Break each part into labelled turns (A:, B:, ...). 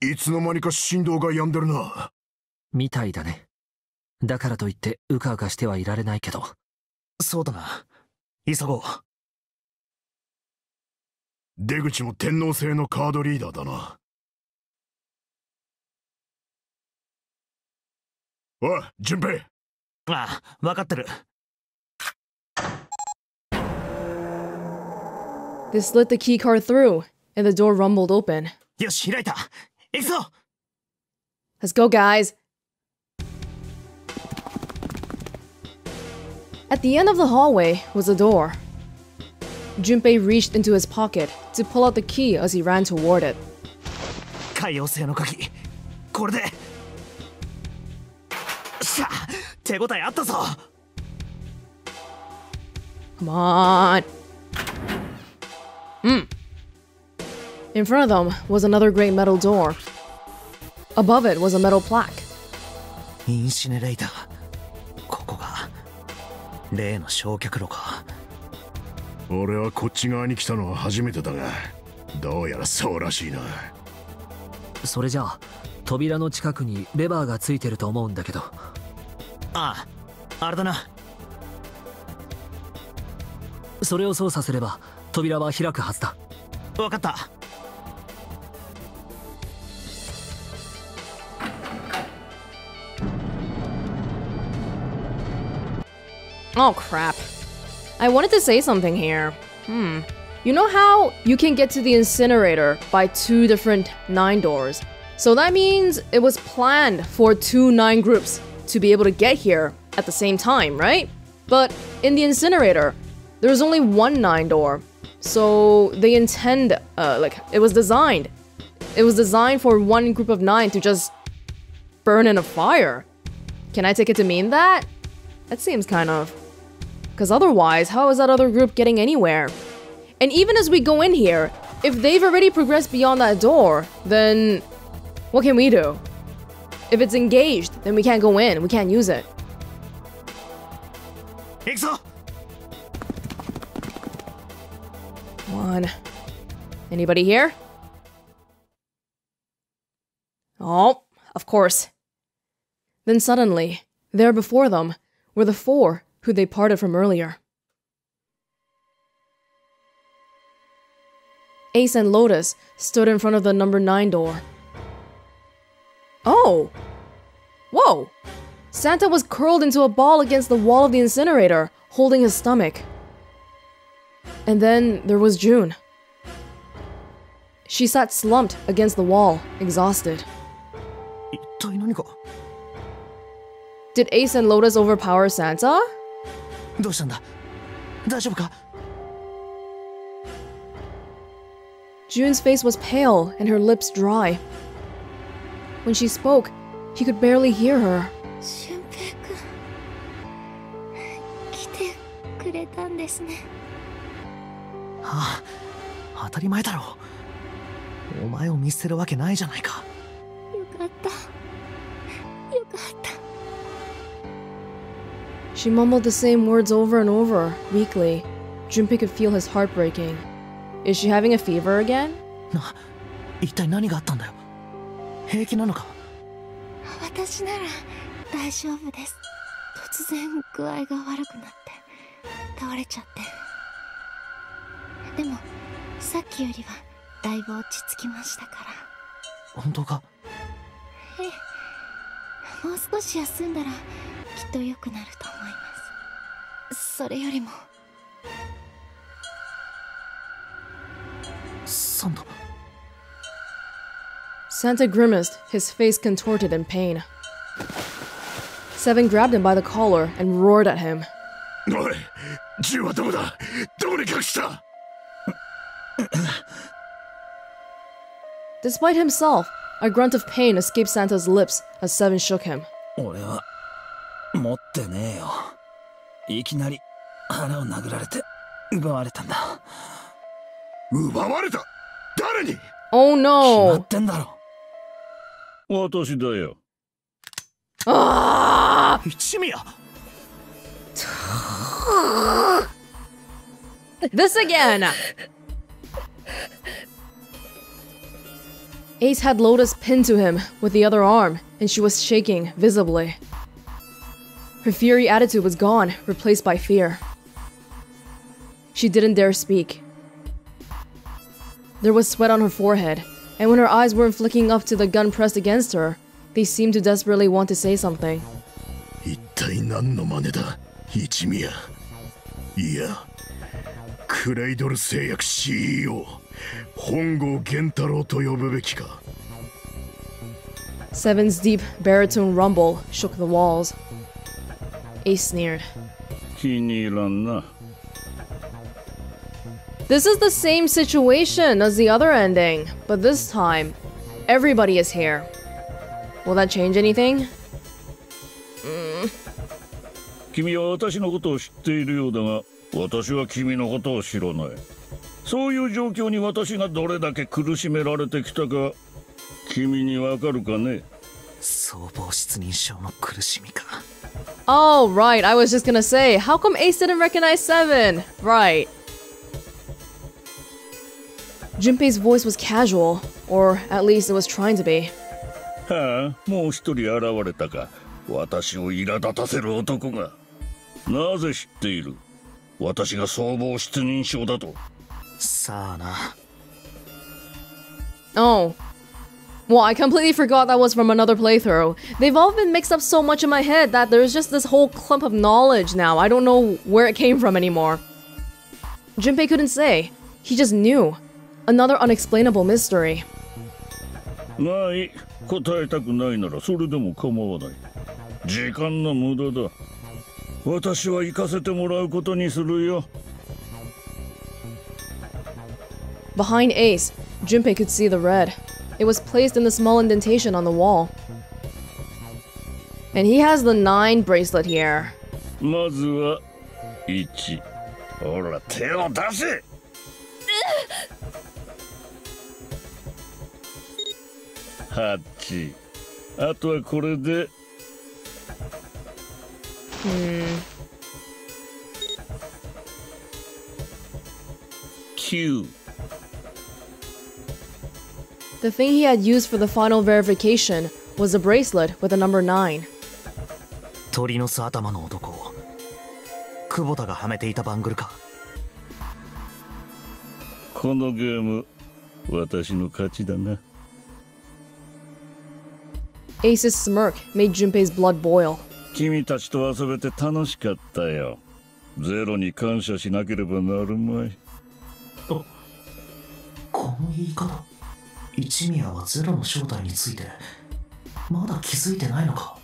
A: いつの間にか振動が止んでるな。
B: みたいだね。だからといってうかうかしてはいられないけど。
C: そうだな。急ごう。
A: 出口も天皇制のカードリーダーだな。おい、順平。
C: ああ、分かってる。
D: They slid the key card through, and the door rumbled open.
C: よし、開いた。
D: Let's go, guys. At the end of the hallway was a door. Junpei reached into his pocket to pull out the key as he ran toward it. Come on. Mm. In front of them was another great metal door. Above it was a metal plaque.
C: インシネレーター。ここが、例の焼却炉か。
A: 俺はこっち側に来たのは初めてだが、どうやらそうらしいな。
B: それじゃあ扉の近くにレバーがついてると思うんだけど
C: ああ、あれだな。
B: それを操作すれば扉は開くはずだ
C: わかった。
D: Oh crap. I wanted to say something here. Hmm. You know how you can get to the incinerator by two different nine doors? So that means it was planned for two nine groups to be able to get here at the same time, right? But in the incinerator, there's only one nine door. So they intend, uh, like, it was designed. It was designed for one group of nine to just burn in a fire. Can I take it to mean that? That seems kind of. Because otherwise, how is that other group getting anywhere? And even as we go in here, if they've already progressed beyond that door, then what can we do? If it's engaged, then we can't go in, we can't use it. Come one. Anybody here? Oh, of course. Then suddenly, there before them were the four who they parted from earlier. Ace and Lotus stood in front of the number 9 door. Oh! Whoa! Santa was curled into a ball against the wall of the incinerator, holding his stomach. And then there was June. She sat slumped against the wall, exhausted. Did Ace and Lotus overpower Santa?
C: どうしたんだ大丈夫か
D: June's face was pale and her lips dry. When she spoke, he could barely hear her.
E: 俊平くん来てくれたんですね
C: ああ、当たり前だろ。お前を見捨てるわけないじゃないか。
E: よかった
D: She mumbled the same words over and over, weakly. Junpei could feel his heart breaking. Is she having a fever again?
C: な、一体何があったんだよ。平気なのか
E: 私なら大丈夫です突然具合が悪くなって倒れちゃってでもさっきよりはだいぶ落ち着きましたか
C: 本当か
E: らええ もう少し休んだらきっと良くなると思いますそれよりも
C: サンタ
D: Santa grimaced, his face contorted in pain. Seven grabbed him by the collar and roared at him.
A: おい、銃はどこだどこに隠した
D: Despite himself, a grunt of pain escaped Santa's lips as Seven shook him.
F: 俺は持ってねえよいきなり腹を殴られて奪われたんだ
A: 奪われた誰に
D: Oh
F: 決ま
D: no!
F: ってんだろ
G: 私だよ
D: Ah!
C: 一味や
D: This again! Ace had Lotus pinned to him with the other arm, and she was shaking visibly. Her fiery attitude was gone, replaced by fear. She didn't dare speak. There was sweat on her forehead, and when her eyes weren't flicking up to the gun pressed against her, they seemed to desperately want to say something.
A: 一体何の真似だ一宮いやクライドル製薬 CEO 本郷源太郎と呼ぶべきか
D: Seven's deep baritone rumble shook the walls. Ace sneered.
G: 気に入らんな
D: This is the same situation as the other ending, but this time, everybody is here. Will that change anything?
G: 君は私のことを知っているようだが私は君のことを知らない そういう状況に私がどれだけ苦しめられてきたか君にわかるかね
C: 総合失認症の苦しみか
D: Oh, right, I was just gonna say, how come Ace didn't recognize Seven? Right. Junpei's voice was casual, or at least it was trying to be.
G: はあもう一人現れたか私を苛立たせる男がなぜ知っている私が総合失認症だと
C: さあな
D: Oh. Well, I completely forgot that was from another playthrough. They've all been mixed up so much in my head that there's just this whole clump of knowledge now. I don't know where it came from anymore. Junpei couldn't say. He just knew. Another unexplainable mystery.
G: ない答えたくないならそれでも構わない時間の無駄だ私は行かせてもらうことにするよ
D: Behind Ace, Junpei could see the red. It was placed in the small indentation on the wall. And he has the 9 bracelet here.
G: まずは1ほら手を出せ8あとはこれで 9
D: The thing he had used for the final verification was a bracelet with the number 9.
C: 鳥の巣頭の男を久保田がはめていたバングルか
G: このゲーム私の勝ちだな
D: Ace's smirk made Junpei's blood boil.
G: 君たちと遊べて楽しかったよゼロに感謝しなければなるまい
C: この言い方一宮はゼロの正体についてまだ気づいてないのか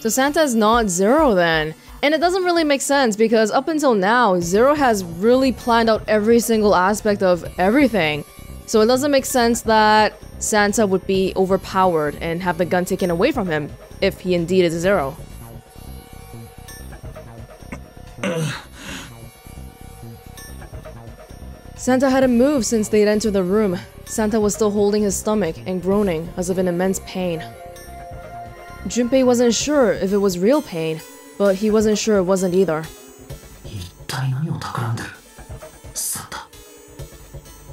D: So Santa's not Zero then. And it doesn't really make sense because up until now, Zero has really planned out every single aspect of everything. So it doesn't make sense that Santa would be overpowered and have the gun taken away from him if he indeed is Zero. Santa hadn't moved since they'd entered the room. Santa was still holding his stomach and groaning as if in immense pain. Junpei wasn't sure if it was real pain, but he wasn't sure it wasn't either.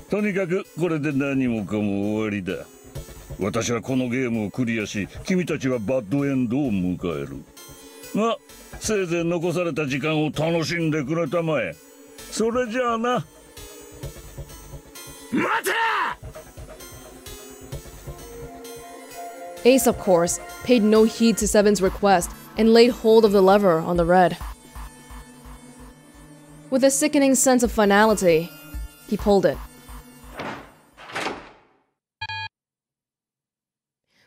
G: とにかくこれで何もかも終わりだ私はこのゲームをクリアし君たちはバッドエンドを迎えるまあせいぜい残された時間を楽しんでくれたまえそれじゃあな
D: Ace, of course, paid no heed to Seven's request and laid hold of the lever on the red. With a sickening sense of finality, he pulled it.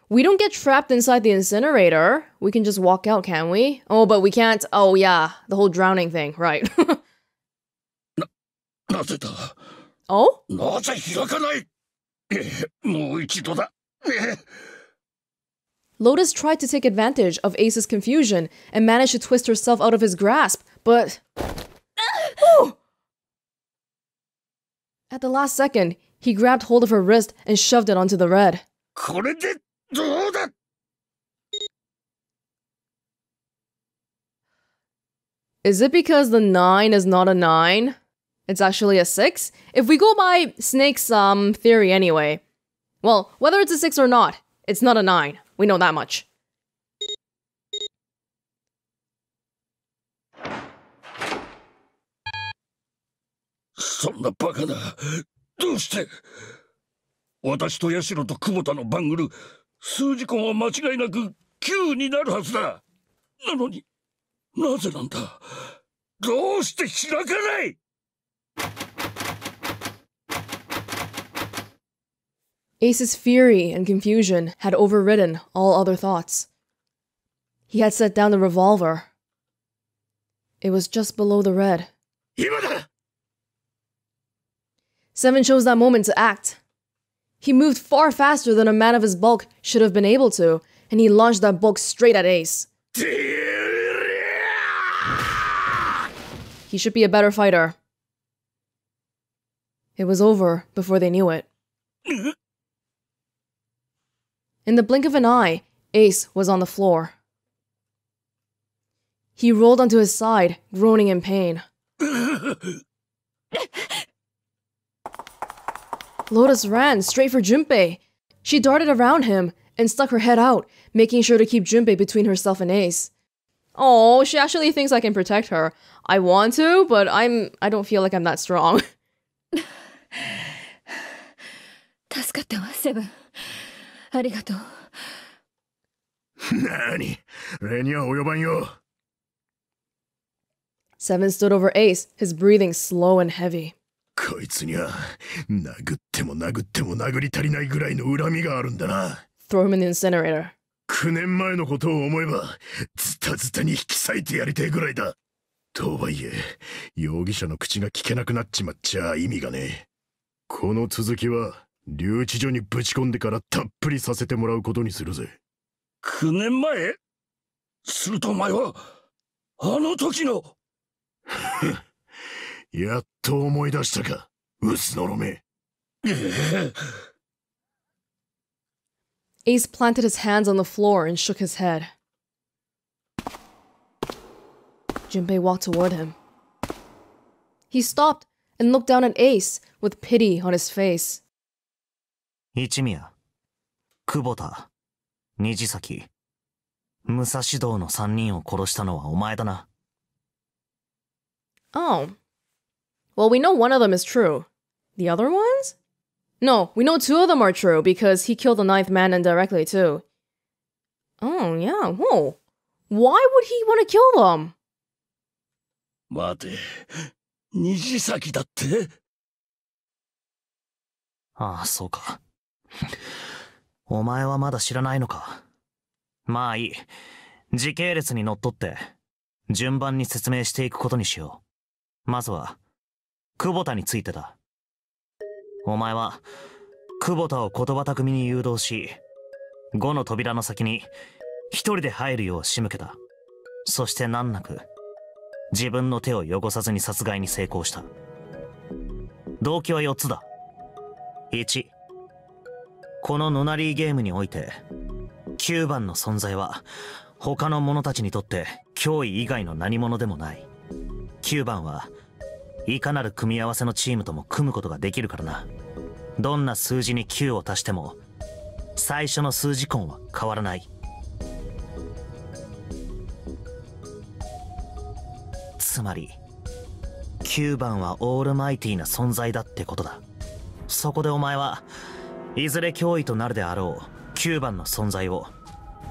D: We don't get trapped inside the incinerator. We can just walk out, can we? Oh, but we can't. Oh, yeah, the whole drowning thing, right?
G: なぜだ
D: oh?
G: なぜ開かないえもう一度だえ
D: Lotus tried to take advantage of Ace's confusion and managed to twist herself out of his grasp, but. Ooh! At the last second, he grabbed hold of her wrist and shoved it onto the red.
G: これでどうだ
D: Is it because the 9 is not a 9? It's actually a 6? If we go by Snake's um theory anyway, Well, whether it's a 6 or not, it's not a 9. We know that much. Ace's fury and confusion had overridden all other thoughts. He had set down the revolver. It was just below the red. Seven chose that moment to act. He moved far faster than a man of his bulk should have been able to, and he launched that bulk straight at Ace. He should be a better fighter. It was over before they knew it. In the blink of an eye, Ace was on the floor. He rolled onto his side, groaning in pain. Lotus ran straight for Junpei. She darted around him and stuck her head out, making sure to keep Junpei between herself and Ace. Oh, she actually thinks I can protect her. I want to, but I'm I don't feel like I'm that strong.
E: 助かったわセブン。ありがとう。
A: なに礼には及ばんよ。
D: Seven stood over Ace, his breathing slow and heavy.
A: こいつには殴っても殴っても殴り足りないぐらいの恨みがあるんだな。
D: Throw him in the incinerator.
A: 9年前のことを思えばズタズタに引き裂いてやりてえぐらいだ。とはいえ容疑者の口が聞けなくなっちまっちゃ意味がねえこの続きは留置所にぶち込んでからたっぷりさせてもらうことにするぜ
G: ?9 年前するとお前は、あの時の。
A: やっと思い出したか、ウスのろめ。
D: Ace planted his hands on the floor and shook his head. Junpei walked toward him. He stopped and looked down at Ace with pity on his face.
C: 一宮、久保田、虹崎、武蔵道の三人を殺したのはお前だな。
D: Oh. Well, we know one of them is true. The other ones? No, we know two of them are true because he killed the ninth man indirectly too. Oh, yeah, whoa. Why would he want to kill them?
G: 待て、 虹崎だって？
C: ああ、そうか。お前はまだ知らないのか？まあいい。時系列にのっとって、順番に説明していくことにしよう。まずは、久保田についてだ。お前は、久保田を言葉巧みに誘導し、5の扉の先に、一人で入るよう仕向けた。そして難なく、自分の手を汚さずに殺害に成功した。動機は4つだ。1このノナリーゲームにおいて9番の存在は他の者たちにとって脅威以外の何者でもない9番はいかなる組み合わせのチームとも組むことができるからなどんな数字に9を足しても最初の数字根は変わらないつまり9番はオールマイティーな存在だってことだ。そこでお前はいずれ脅威となるであろう9番の存在を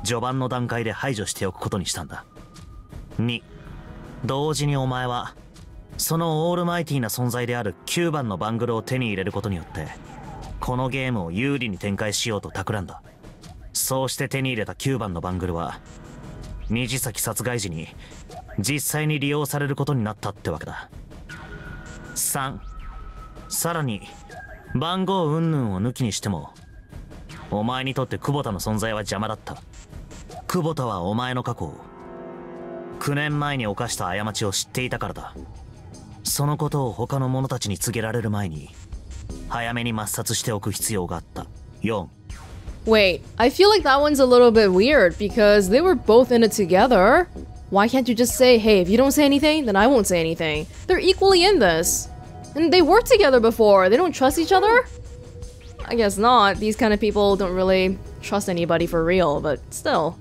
C: 序盤の段階で排除しておくことにしたんだ。2同時にお前はそのオールマイティーな存在である9番のバングルを手に入れることによってこのゲームを有利に展開しようと企んだ。そうして手に入れた9番のバングルは虹崎殺害時に実際に利用されることになったってわけだ。3さらに番号云々を抜きにしてもお前にとって久保田の存在は邪魔だった。久保田はお前の過去を9年前に犯した過ちを知っていたからだ。そのことを他の者たちに告げられる前に早めに抹殺しておく必要があった。4
D: Wait, I feel like that one's a little bit weird because they were both in it together. Why can't you just say, hey, if you don't say anything, then I won't say anything? They're equally in this. And they worked together before. They don't trust each other? I guess not. These kind of people don't really trust anybody for real, but still.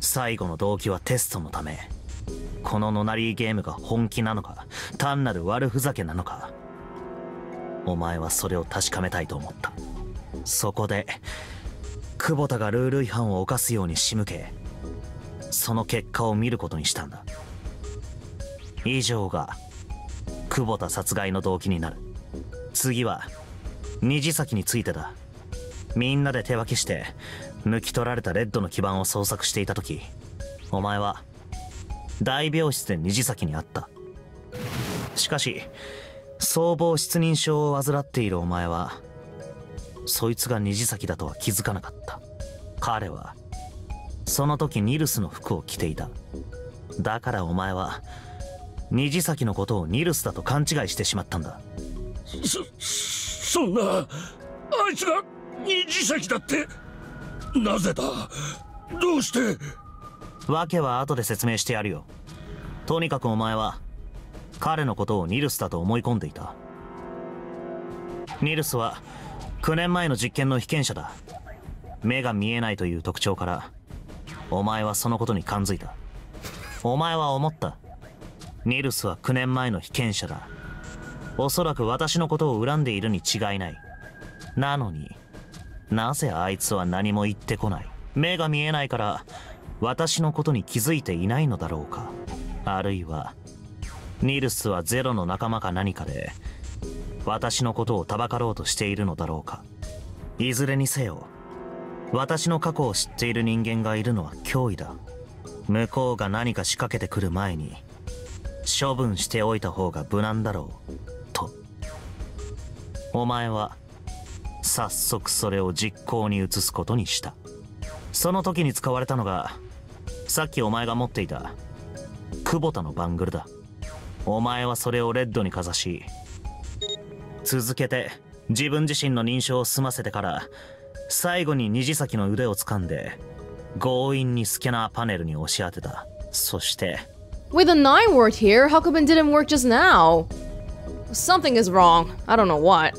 C: 最後の動機はテストのためこののなりゲームが本気なのか単なる悪ふざけなのかお前はそれを確かめたいと思ったそこで久保田がルール違反を犯すように仕向けその結果を見ることにしたんだ。以上が久保田殺害の動機になる。次は虹崎についてだ。みんなで手分けして抜き取られたレッドの基盤を捜索していた時。お前は大病室で虹崎に会った。しかし総合失認症を患っているお前はそいつが虹崎だとは気づかなかった。彼はその時ニルスの服を着ていた。だからお前は虹崎のことをニルスだと勘違いしてしまったんだ。
G: そそんなあいつが虹崎だってなぜだ？どうして？
C: 訳は後で説明してやるよ。とにかくお前は彼のことをニルスだと思い込んでいた。ニルスは9年前の実験の被験者だ。目が見えないという特徴からお前はそのことに感づいた。お前は思った。ニルスは9年前の被験者だ。おそらく私のことを恨んでいるに違いない。なのになぜあいつは何も言ってこない。目が見えないから私のことに気づいていないのだろうか。あるいはニルスはゼロの仲間か何かで私のことをたばかろうとしているのだろうか。いずれにせよ私の過去を知っている人間がいるのは脅威だ。向こうが何か仕掛けてくる前に処分しておいた方が無難だろうと。お前は早速それを実行に移すことにした。その時に使われたのがさっきお前が持っていた久保田のバングルだ。お前はそれをレッドにかざし続けて自分自身の認証を済ませてから最後に虹崎の腕を掴んで強引にスキャナーパネルに押し当てたそして
D: Wait, the 9 worked here. How come it didn't work just now? Something is wrong. I don't know what.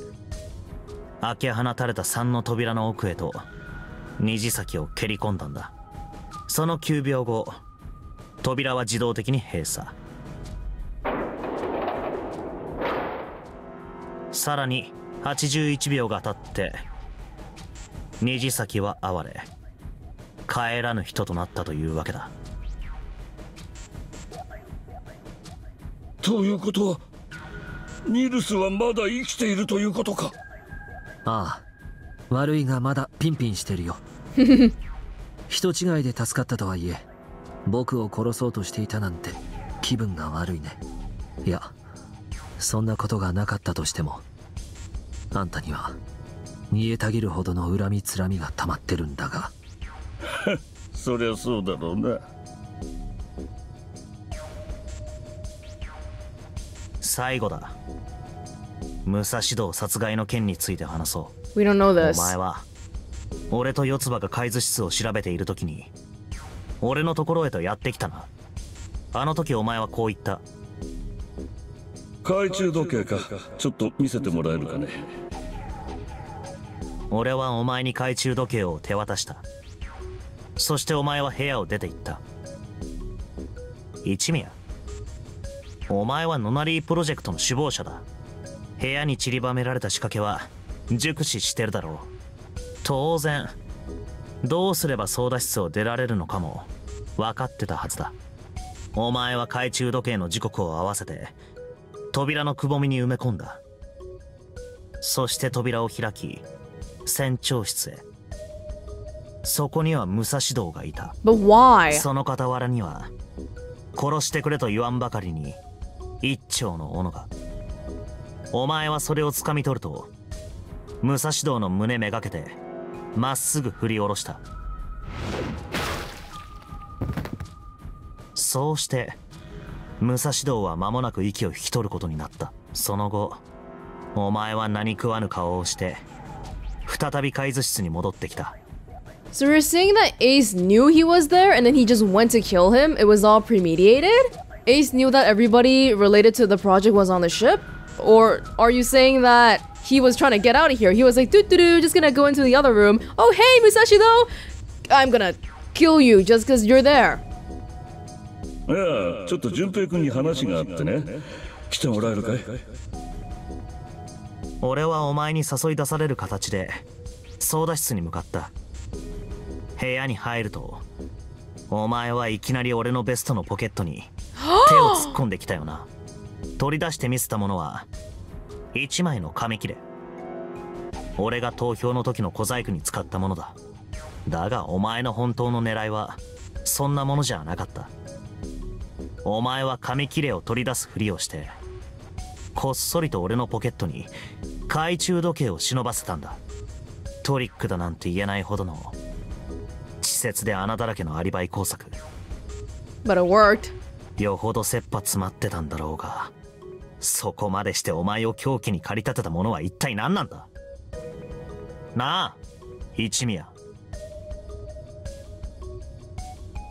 C: 開け放たれた3の扉の奥へと虹先を蹴り込んだんだその9秒後扉は自動的に閉鎖さらに81秒が経って虹先は哀れ帰らぬ人となったというわけだ。
G: ということはニルスはまだ生きているということか？
B: ああ悪いがまだピンピンしてるよ。人違いで助かったとはいえ僕を殺そうとしていたなんて気分が悪いね。いやそんなことがなかったとしてもあんたには煮えたぎるほどの恨みつらみが溜まってるんだが。
G: そりゃそうだろうな。
C: 最後だ武蔵道殺害の件について話そう。
D: We don't know
C: お
D: this.
C: 前は俺と四つ葉が海図室を調べている時に俺のところへとやってきたな。あの時お前はこう言った。
G: 懐中時計か。ちょっと見せてもらえるかね
C: 俺はお前に懐中時計を手渡した。そしてお前は部屋を出て行った。一宮。お前はノナリープロジェクトの首謀者だ。部屋に散りばめられた仕掛けは熟知してるだろう。当然どうすれば操舵室を出られるのかも分かってたはずだ。お前は懐中時計の時刻を合わせて扉のくぼみに埋め込んだ。そして扉を開き船長室へ。そこには武蔵道がいた?その傍らには殺してくれと言わんばかりに一丁の斧が。お前はそれを掴み取ると武蔵道の胸めがけてまっすぐ振り下ろした。そうして武蔵道は間もなく息を引き取ることになった。その後お前は何食わぬ顔をして
D: So we're saying that Ace knew he was there and then he just went to kill him. It was all premeditated. Ace knew that everybody related to the project was on the ship. Or are you saying that he was trying to get out of here? He was like, doo doo doo, just gonna go into the other room. Oh, hey, Musashido! I'm gonna kill you just because you're there.
G: いや、ちょっと淳平君に話があってね。来てもらえるかい
C: 俺はお前に誘い出される形で操舵室に向かった。部屋に入るとお前はいきなり俺のベストのポケットに手を突っ込んできたよな。取り出して見せたものは1枚の紙切れ。俺が投票の時の小細工に使ったものだ。だがお前の本当の狙いはそんなものじゃなかった。お前は紙切れを取り出すふりをしてこっそりと俺のポケットに懐中時計を忍ばせたんだトリックだなんて言えないほどの稚拙で穴だらけのアリバイ工作
D: But it worked.
C: よほど切羽詰まってたんだろうがそこまでしてお前を狂気に駆り立てたものは一体何なんだ？なあ一宮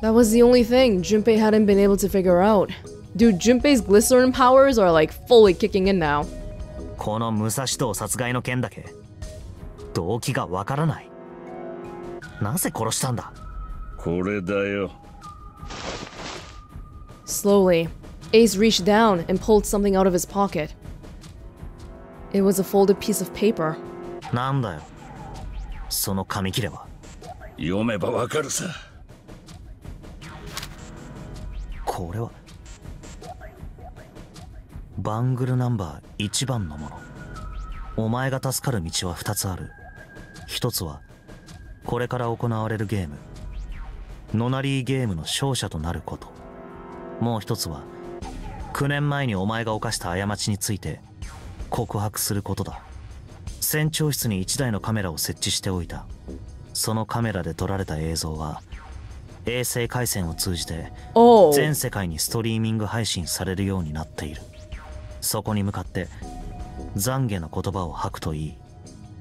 D: That was the only thing Junpei hadn't been able to figure out. Dude, Junpei's glycerin powers are like fully kicking in now.
C: この武蔵道殺害の件だけ動機がわからないなぜ殺したんだ
G: これだよ
D: Slowly, Ace reached down and pulled something out of his pocket. It was a folded piece of paper.
C: なんだよその紙切れは
G: 読めばわかるさ
C: これは バングルナンバー1番のもの。お前が助かる道は2つある。1つはこれから行われるゲーム。ノナリーゲームの勝者となること。もう1つは9年前にお前が犯した過ちについて告白することだ。船長室に1台のカメラを設置しておいた。そのカメラで撮られた映像は衛星回線を通じて
D: Oh.
C: 全世界にストリーミング配信されるようになっているそこに向かって懺悔の言葉を吐くといい。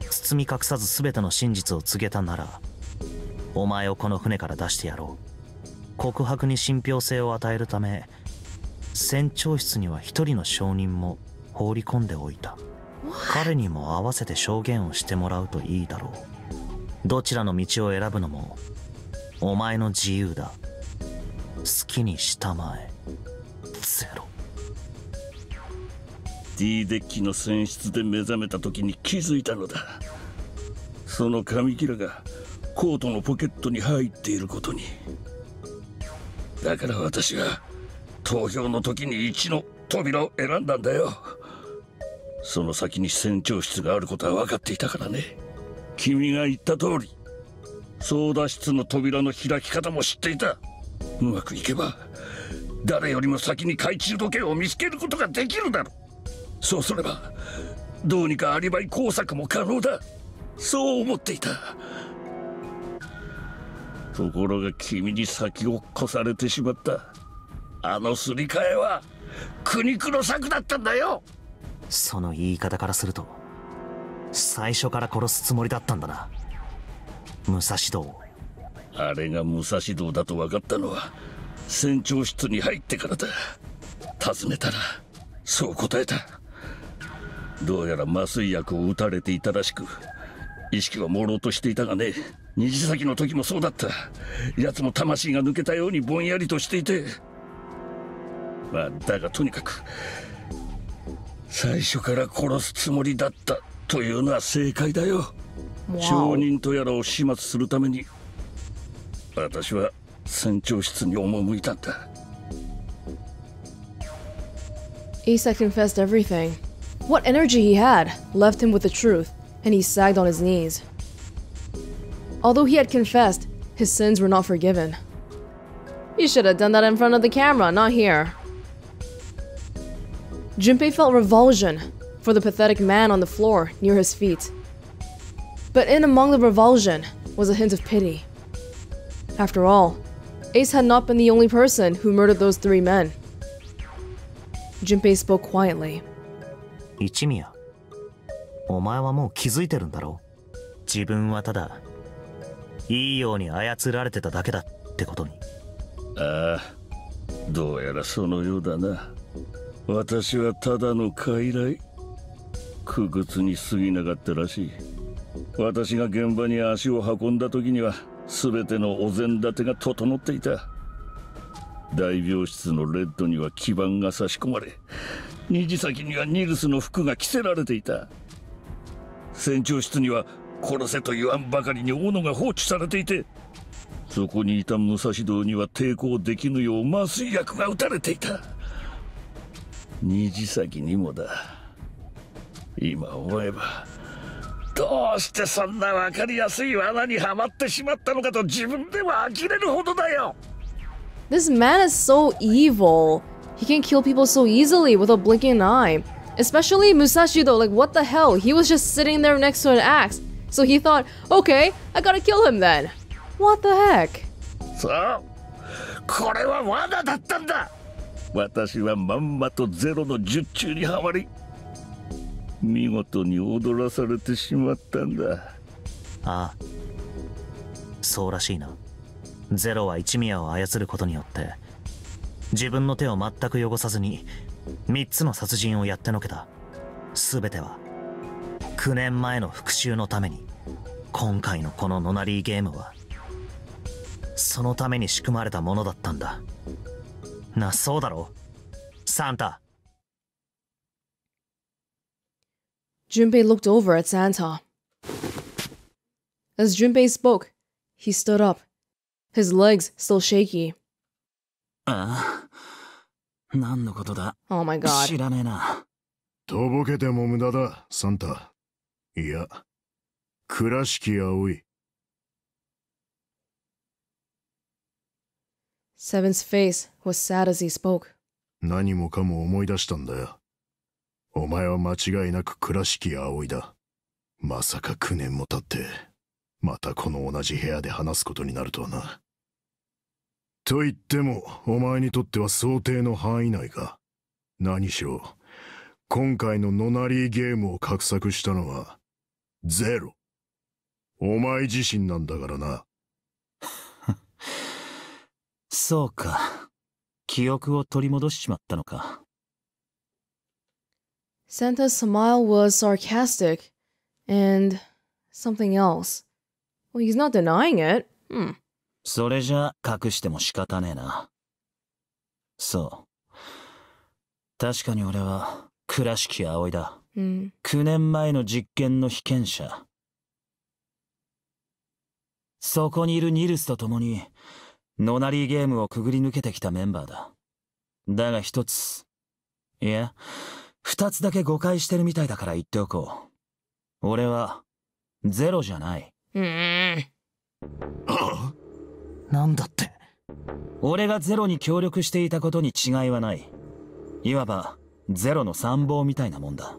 C: 包み隠さず全ての真実を告げたならお前をこの船から出してやろう。告白に信憑性を与えるため船長室には一人の証人も放り込んでおいた。彼にも合わせて証言をしてもらうといいだろう。どちらの道を選ぶのもお前の自由だ。好きにしたまえ。ゼロ。
G: D デッキの船室で目覚めた時に気づいたのだ。その紙切れがコートのポケットに入っていることに。だから私は投票の時に1の扉を選んだんだよ。その先に船長室があることは分かっていたからね。君が言った通り。操舵室の扉の開き方も知っていた。うまくいけば誰よりも先に懐中時計を見つけることができるだろう。そうすればどうにかアリバイ工作も可能だ。そう思っていた。ところが君に先を越されてしまった。あのすり替えは苦肉の策だったんだよ。
C: その言い方からすると最初から殺すつもりだったんだな。武蔵道
G: あれが武蔵道だと分かったのは船長室に入ってからだ。尋ねたらそう答えたどうやら麻酔薬を打たれていたらしく意識は朦朧としていたがね虹先の時もそうだった。奴も魂が抜けたようにぼんやりとしていて。まあだがとにかく最初から殺すつもりだったというのは正解だよ。証人とやらを始末するために私は船長室に赴いたんだ。
D: Had confessed everything. What energy he had left him with the truth, and he sagged on his knees. Although he had confessed, his sins were not forgiven. You should have done that in front of the camera, not here. Junpei felt revulsion for the pathetic man on the floor near his feet. But in among the revulsion was a hint of pity. After all, Ace had not been the only person who murdered those three men. Junpei spoke quietly.
C: 一宮。お前はもう気づいてるんだろう。自分はただいいように操られてただけだってことに。
G: ああどうやらそのようだな。私はただの傀儡。苦屈に過ぎなかったらしい。私が現場に足を運んだ時には全てのお膳立てが整っていた。大病室のレッドには基板が差し込まれ虹先にはニルスの服が着せられていた。船長室には殺せと言わんばかりに斧が放置されていてそこにいた武蔵道には抵抗できぬよう麻酔薬が打たれていた。虹先にもだ。今思えばどうしてそんな分かりやすい罠にはまってしまったのかと自分では呆れるほどだよ。
D: This man is so evil. He can kill people so easily with a blinking eye. Especially Musashido, like what the hell? He was just sitting there next to an axe. So he thought, okay, I gotta kill him then. What the heck?
G: So, これは罠だったんだ私はまんまとゼロの術中にはまり見事に踊らされてしまったんだ
C: ああそうらしいなゼロは一宮を操ることによって自分の手を全く汚さずに3つの殺人をやってのけた。全ては9年前の復讐のために今回のこのノナリーゲームはそのために仕組まれたものだったんだ。なそうだろサンタ。
D: Junpei looked over at Santa. As Junpei spoke, he stood up, his legs still shaky.
F: ああ何のことだ
D: ？Oh my god.
F: 知らねえな
A: とぼけても無駄だ、サンタ。いや、倉敷葵。
D: Seven's face was sad as he spoke.
A: 何もかも思い出したんだよ。お前は間違いなく倉敷葵だ。まさか9年も経って、またこの同じ部屋で話すことになるとはな。と言っても、お前にとっては想定の範囲内か。何しろ、今回のノナリーゲームを画策したのは、ゼロ。お前自身なんだからな。
F: そうか記憶を取り戻しちまったのか
D: Santa's smile was sarcastic and something else. Well, he's not denying it. Hmm.
F: それじゃ隠しても仕方ねえな。そう。確かに俺は倉敷葵だ。
D: Hmm.
F: 9年前の実験の被験者。そこにいるニルスと共にノナリーゲームをくぐり抜けてきたメンバーだ。だが一つ。いや二つだけ誤解してるみたいだから言っておこう。俺はゼロじゃない。
D: Hmm.
A: あ
C: なんだって？
F: 俺がゼロに協力していたことに違いはない。いわばゼロの参謀みたいなもんだ。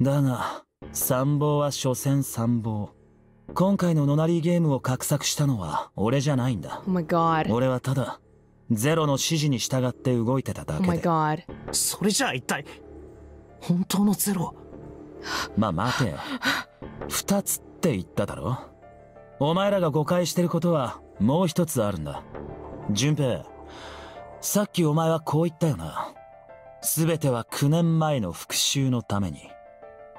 F: だが参謀は所詮参謀。今回のノナリーゲームを画策したのは俺じゃないんだ。
D: Oh my god.
F: 俺はただゼロの指示に従って動いてただ
D: Oh
F: け
D: my
F: で
D: god.
C: それじゃあ一体本当のゼロ？
F: まあ待てよ。二つって言っただろ？お前らが誤解してることはもう一つあるんだ。順平さっきお前はこう言ったよな。全ては9年前の復讐のために。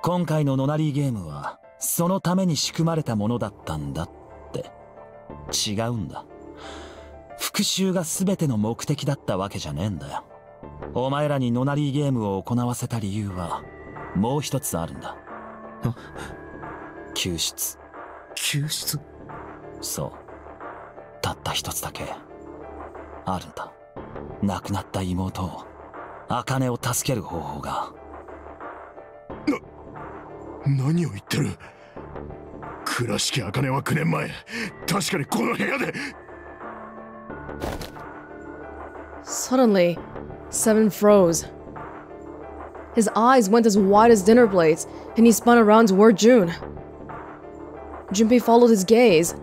F: 今回のノナリーゲームはそのために仕組まれたものだったんだって。違うんだ。復讐が全ての目的だったわけじゃねえんだよ。お前らにノナリーゲームを行わせた理由はもう一つあるんだ。救出。
C: 救出？
F: そうたった一つだけあるんだ亡くなった妹を茜を助ける方法が
A: 何を言ってる倉敷茜は9年前確かにこの部屋で
D: Suddenly, Seven froze. His eyes went as wide as dinner plates, and he spun around toward June. Junpei followed his gaze.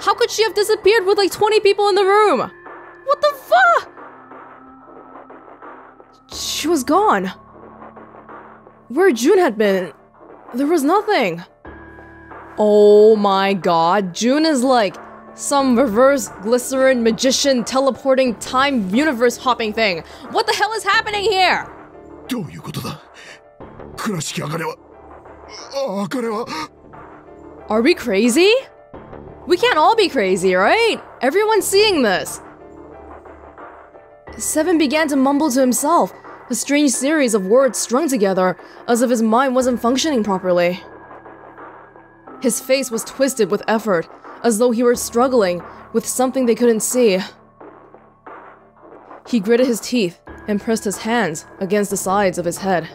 D: How could she have disappeared with like 20 people in the room? What the fuck? She was gone. Where June had been, there was nothing. Oh my god, June is like some reverse glycerin magician teleporting time universe hopping thing. What the hell is happening here?
A: どういうことだ倉敷茜はあ茜は
D: Are we crazy? We can't all be crazy, right? Everyone's seeing this. Seven began to mumble to himself, a strange series of words strung together, as if his mind wasn't functioning properly. His face was twisted with effort, as though he were struggling with something they couldn't see. He gritted his teeth and pressed his hands against the sides of his head.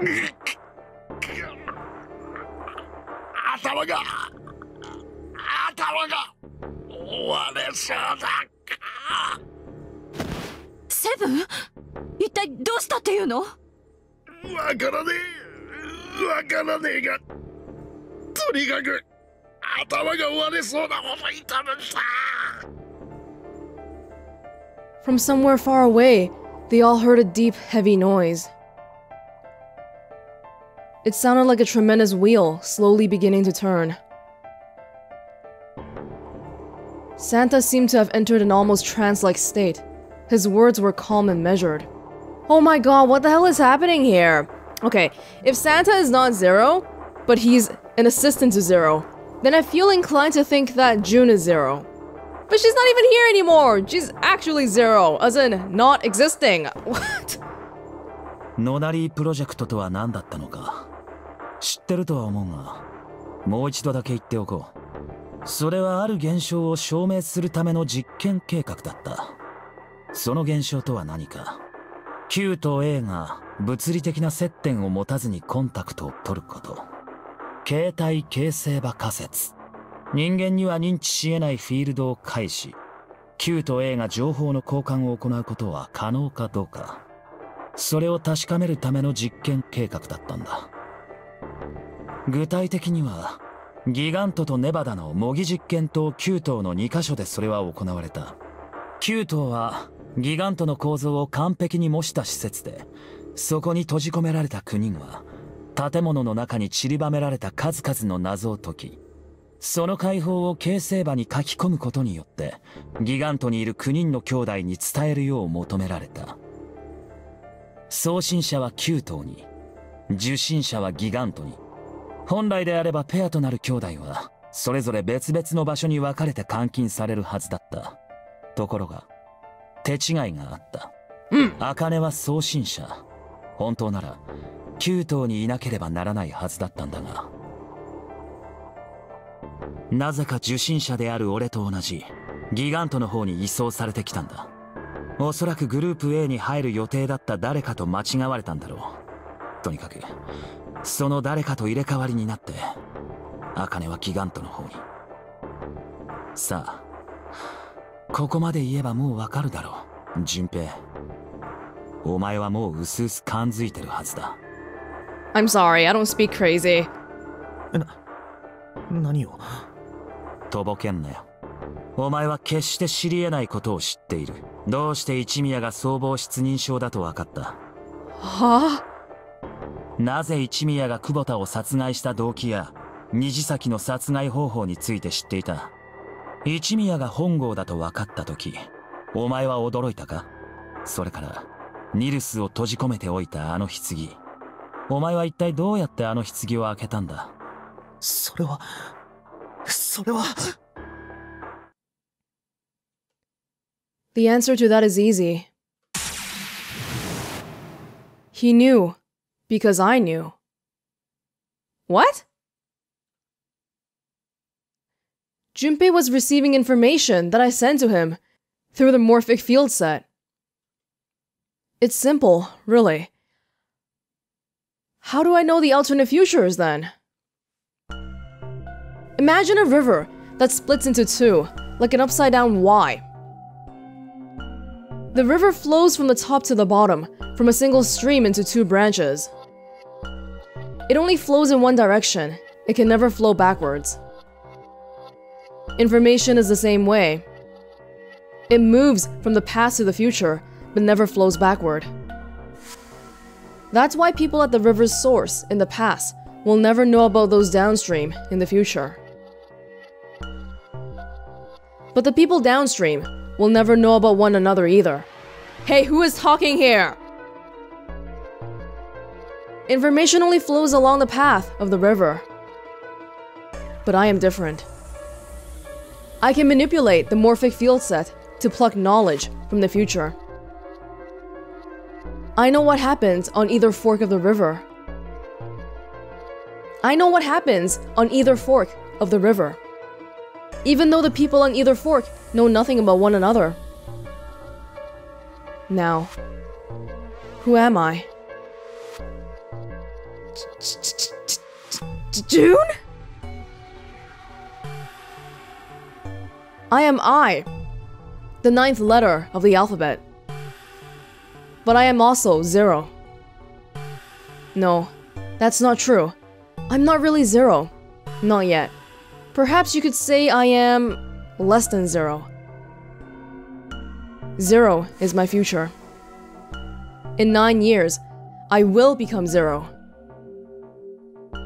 A: 頭が頭が割れそうだ
H: セブン一体どうしたっていうの
A: わからねえわからねえがとにかく頭が割れそうなほど痛めた
D: From somewhere far away, they all heard a deep, heavy noise. It sounded like a tremendous wheel slowly beginning to turn. Santa seemed to have entered an almost trance-like state. His words were calm and measured. Oh my god, what the hell is happening here? Okay, if Santa is not Zero, but he's an assistant to Zero, then I feel inclined to think that June is Zero. But she's not even here anymore! She's actually Zero, as in, not existing. What?
F: ノナリープロジェクトとは何だったのか知ってるとは思うがもう一度だけ言っておこうそれはある現象を証明するための実験計画だった。その現象とは何か。Q と A が物理的な接点を持たずにコンタクトを取ること。携帯形成場仮説。人間には認知し得ないフィールドを介し Q と A が情報の交換を行うことは可能かどうか。それを確かめるための実験計画だったんだ。具体的にはギガントとネバダの模擬実験棟9棟の2カ所でそれは行われた。9棟はギガントの構造を完璧に模した施設でそこに閉じ込められた9人は建物の中に散りばめられた数々の謎を解きその解放を形成場に書き込むことによってギガントにいる9人の兄弟に伝えるよう求められた。送信者は9頭に受信者はギガントに。本来であればペアとなる兄弟はそれぞれ別々の場所に分かれて監禁されるはずだった。ところが手違いがあった。茜は送信者。本当なら9頭にいなければならないはずだったんだが。なぜか受信者である俺と同じギガントの方に移送されてきたんだ。おそらくグループ A に入る予定だった誰かと間違われたんだろう。とにかくその誰かと入れ替わりになって茜はギガントの方に。さあここまで言えばもうわかるだろう順平。お前はもううすうす感づいてるはずだ。
D: I'm sorry, I don't speak crazy.
C: 何を？
F: とぼけんなよ。お前は決して知り得ないことを知っている。どうして一宮が総合失認症だと分かった
D: ？Huh?
F: なぜ一宮が久保田を殺害した動機や虹崎の殺害方法について知っていた？一宮が本郷だと分かった時お前は驚いたか？それからニルスを閉じ込めておいたあの棺お前は一体どうやってあの棺を開けたんだ？
C: それはそれは
D: The answer to that is easy. He knew. Because I knew. What? Junpei was receiving information that I sent to him through the morphic field set. It's simple, really. How do I know the alternate futures then? Imagine a river that splits into two, like an upside down Y. The river flows from the top to the bottom, from a single stream into two branches. It only flows in one direction, it can never flow backwards. Information is the same way. It moves from the past to the future, but never flows backward. That's why people at the river's source in the past will never know about those downstream in the future. But the people downstream will never know about one another either. Hey, who is talking here? Information only flows along the path of the river. But I am different. I can manipulate the morphic field set to pluck knowledge from the future. I know what happens on either fork of the river. I know what happens on either fork of the river. Even though the people on either fork know nothing about one another. Now, who am I? June? I am I, the ninth letter of the alphabet. But I am also zero. No, that's not true. I'm not really zero. Not yet. Perhaps you could say I am less than zero. Zero is my future. In nine years, I will become zero.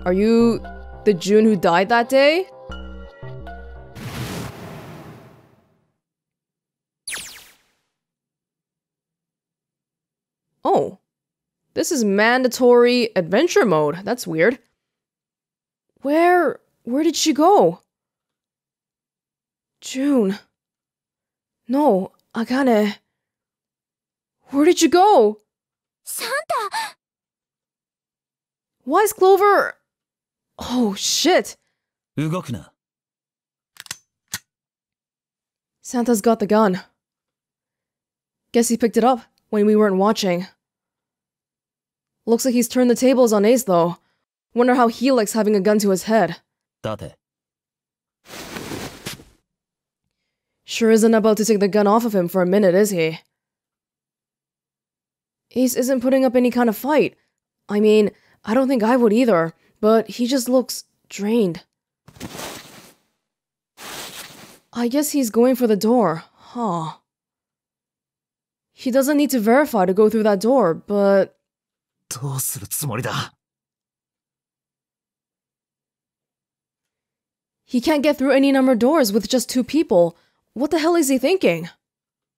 D: Are you the June who died that day? Oh. This is mandatory adventure mode. That's weird. Where... where did she go? June. No, Akane. Where did you go?
E: Santa!
D: Why is Clover Oh shit.
F: 動くな
D: Santa's got the gun. Guess he picked it up when we weren't watching. Looks like he's turned the tables on Ace though. Wonder how he likes having a gun to his head.
F: 立て
D: Sure isn't about to take the gun off of him for a minute, is he? Ace isn't putting up any kind of fight. I mean, I don't think I would either, but he just looks drained. I guess he's going for the door, huh? He doesn't need to verify to go through that door, but
C: どうするつもりだ
D: he can't get through any numbered doors with just two people. What the hell is he thinking?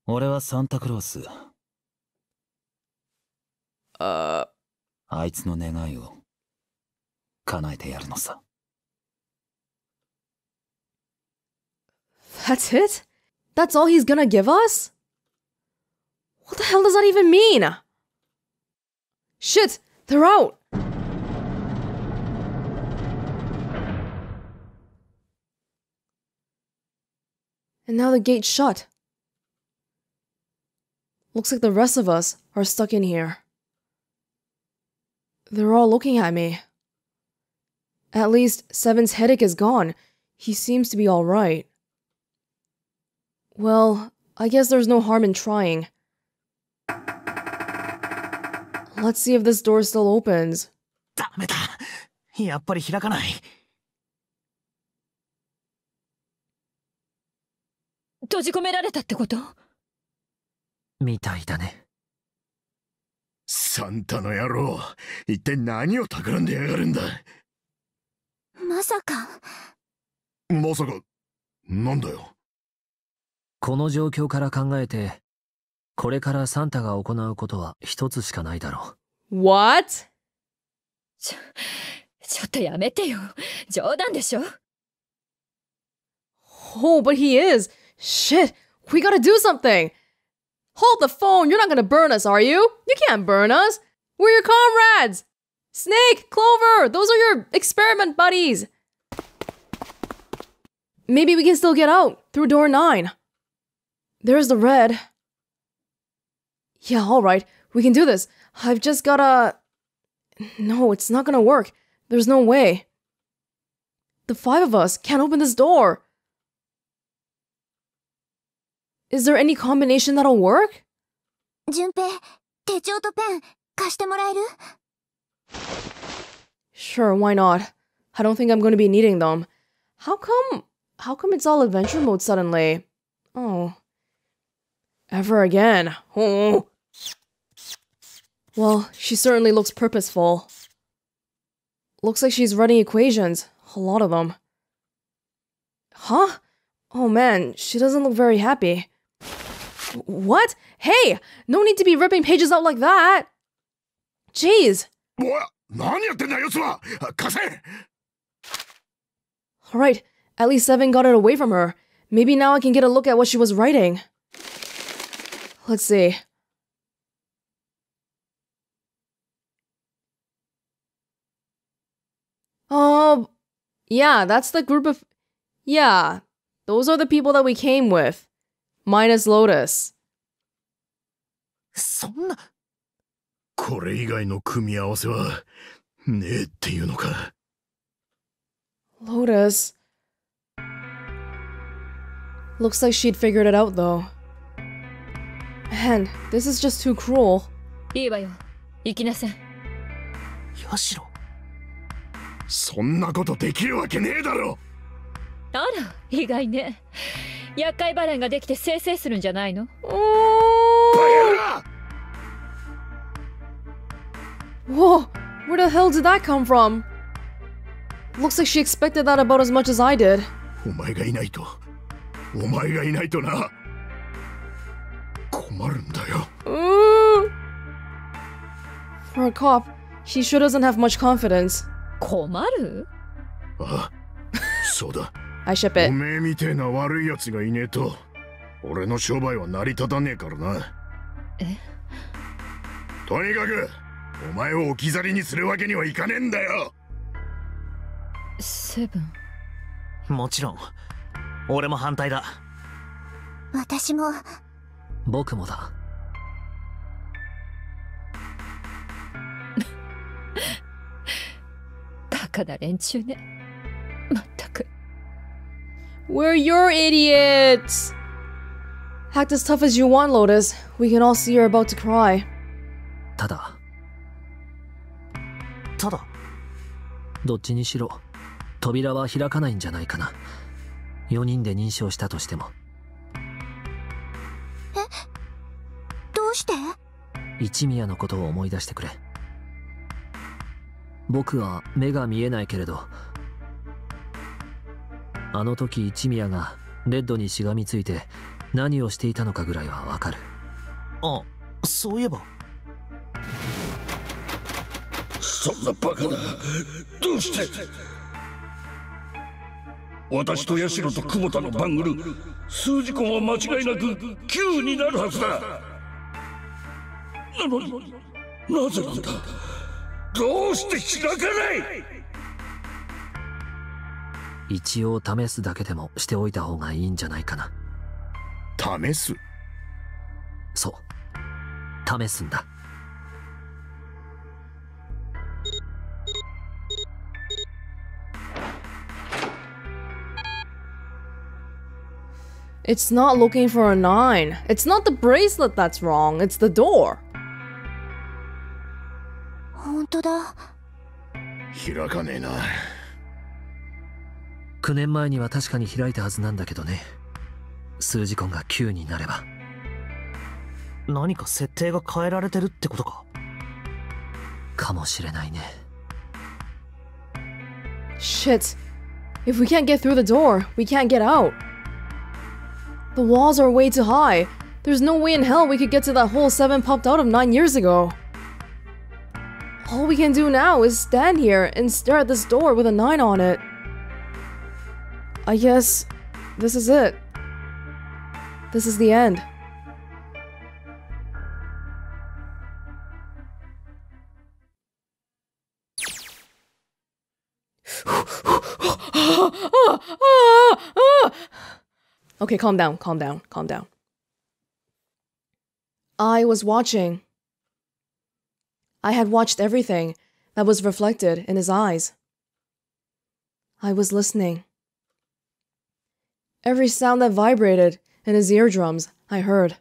F: 俺はサンタクロース
D: Uh,
F: あいつの願いを 叶えてやるのさ
D: that's it? That's all he's gonna give us? What the hell does that even mean? Shit, they're out! And now the gate's shut. Looks like the rest of us are stuck in here. They're all looking at me. At least Seven's headache is gone. He seems to be alright. Well, I guess there's no harm in trying. Let's see if this door still opens.
C: ダメだやっぱり開かない
H: 閉じ込められたってこと
B: みたいだね。
A: サンタの野郎一体何を企んでやがるんだ
E: まさか
A: まさかなんだよ
B: この状況から考えて、これからサンタが行うことは一つしかないだろ
D: What?
H: ちょ、ちょっとやめてよ。冗談でしょ
D: Oh, but he is. Shit, we gotta do something. Hold the phone. You're not gonna burn us, are you? You can't burn us. We're your comrades. Snake, Clover, those are your experiment buddies. Maybe we can still get out through door nine. There's the red. Yeah, alright. We can do this. I've just gotta. No, it's not gonna work. There's no way. The five of us can't open this door. Is there any combination that'll work?
E: 順平手帳とペン貸してもらえる
D: Sure, why not? I don't think I'm going to be needing them. How come? How come it's all adventure mode suddenly? Oh. Ever again. Oh. Well, she certainly looks purposeful. Looks like she's running equations. A lot of them. Huh? Oh man, she doesn't look very happy. What? Hey, no need to be ripping pages out like that. Jeez.
A: おい何やってんだよつは貸せ
D: Alright, at least Seven got it away from her. Maybe now I can get a look at what she was writing. Let's see. Oh, yeah, that's the group of. Yeah, those are the people that we came with. Minus Lotus.
C: そんな
A: これ以外の組み合わせはねえっていうのか。
D: Lotus. Looks like she'd figured it out though. Man, this is just too cruel.
H: いいわよ。行きなさい。
C: ヤシロ
A: そんなことできるわけねえだろ。
H: あら意外ね。厄介払いができてせいせいするんじゃないの？
D: Whoa, where the hell did that come from? Looks like she expected that about as much as I did.
A: お前がいないとお前がいないとな困るんだよ
D: Mm. For a cop, he sure doesn't have much confidence.
H: 困る
A: あそうだ
D: I ship
A: お
D: it.
A: めえみてえな悪いやつがいねえと俺の商売は成り立たねえからな
H: え
A: とにかくお前を置き去りにするわけにはいかねえんだよ
H: セブン
C: もちろん俺も反対だ
E: 私も
B: 僕もだ
H: バカな連中ねまったく
D: We're your idiots! Act as tough as you want, Lotus. We can all see you're about to cry.
B: ただ
C: ただ。
B: どっちにしろ扉は開かないんじゃないかな。4人で認証したとしても。
E: どうして？
B: 一宮のことを思い出してくれ。僕は目が見えないけれどあの時一宮がレッドにしがみついて何をしていたのかぐらいはわかる。
C: あそういえば
G: そんなバカな。どうして？私とヤシロと久保田のバングル数字痕は間違いなく9になるはずだ。なのになぜなんだ？どうして開かない？
B: 一応試すだけでもしておいた方がいいんじゃないかな。
A: 試す？
B: そう。試すんだ
D: It's not looking for a nine. It's not the bracelet that's wrong, it's the door.
E: 本当だ
A: 開かねえな
B: 9年前には確かに開いたはずなんだけどね数字痕が9になれば
C: 何か設定が変えられてるってことか
B: かもしれないね
D: Shit. If we can't get through the door, we can't get out. The walls are way too high. There's no way in hell we could get to that hole Seven popped out of nine years ago. All we can do now is stand here and stare at this door with a nine on it. I guess this is it. This is the end. Okay, calm down, calm down, calm down. I was watching. I had watched everything that was reflected in his eyes. I was listening. Every sound that vibrated in his eardrums, I heard.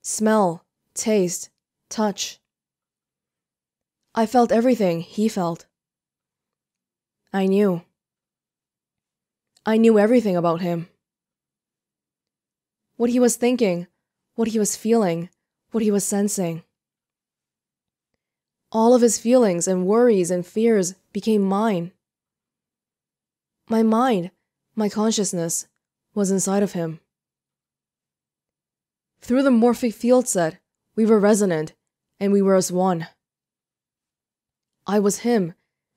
D: Smell, taste, touch. I felt everything he felt. I knew. I knew everything about him. What he was thinking, what he was feeling, what he was sensing. All of his feelings and worries and fears became mine. My mind, my consciousness, was inside of him. Through the morphic field set, we were resonant, and we were as one. I was him,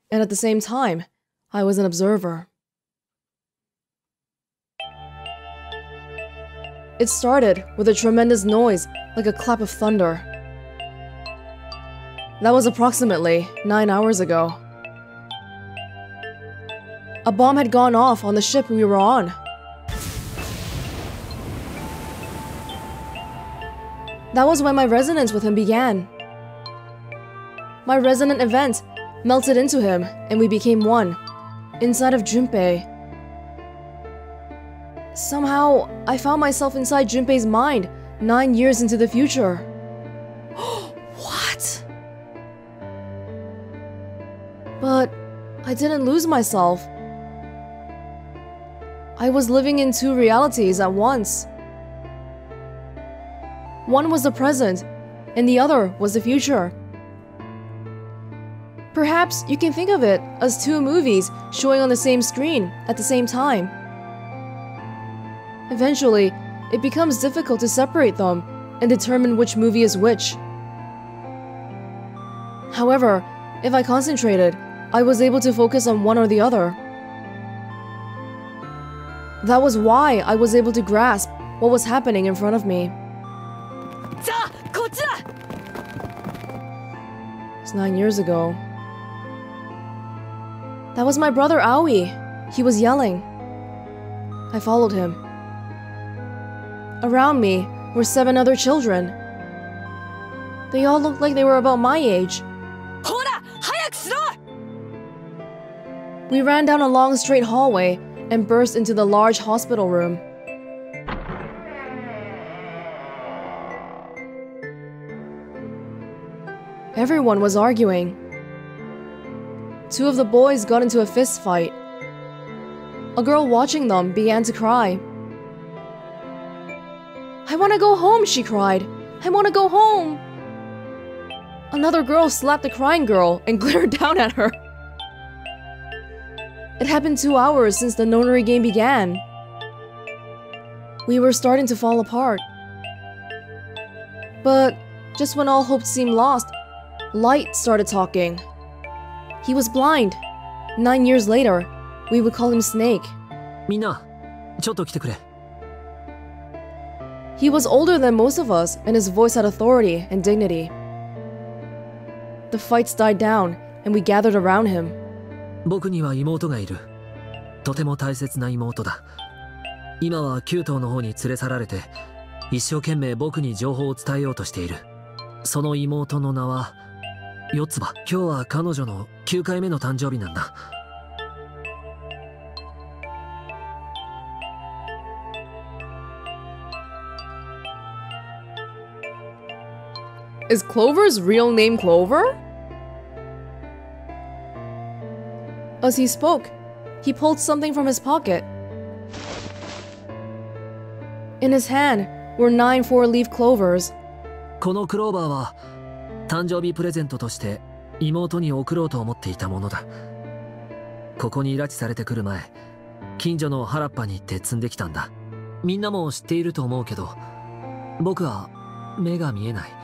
D: and at the same time, I was an observer. It started with a tremendous noise like a clap of thunder. That was approximately nine hours ago. A bomb had gone off on the ship we were on. That was when my resonance with him began. My resonant event melted into him, and we became one, inside of Junpei. Somehow, I found myself inside Junpei's mind nine years into the future. what? But I didn't lose myself. I was living in two realities at once. One was the present, and the other was the future. Perhaps you can think of it as two movies showing on the same screen at the same time. Eventually, it becomes difficult to separate them and determine which movie is which. However, if I concentrated, I was able to focus on one or the other. That was why I was able to grasp what was happening in front of me. It's nine years ago. That was my brother Aoi. He was yelling. I followed him. Around me were seven other children. They all looked like they were about my age. We ran down a long straight hallway and burst into the large hospital room. Everyone was arguing. Two of the boys got into a fist fight. A girl watching them began to cry. I want to go home, she cried. I want to go home. Another girl slapped the crying girl and glared down at her. It had been two hours since the nonary game began. We were starting to fall apart. But just when all hope seemed lost, Light started talking. He was blind. Nine years later, we would call him Snake.
B: みんなちょっと来てくれ
D: He was older than most of us, and his voice had authority and dignity. The fights died down, and we gathered around him.
B: 僕には妹がいるとても大切な妹だ今は九島の方に連れ去られて一生懸命僕に情報を伝えようとしているその妹の名は四つ葉今日は彼女の9回目の誕生日なんだ
D: Is Clover's real name Clover? As he spoke, he pulled something from his pocket. In his hand were nine four leaf clovers.
B: このクローバーは誕生日プレゼントとして妹に贈ろうと思っていたものだここに拉致されてくる前近所の原っぱに行って積んできたんだみんなも知っていると思うけど僕は目が見えない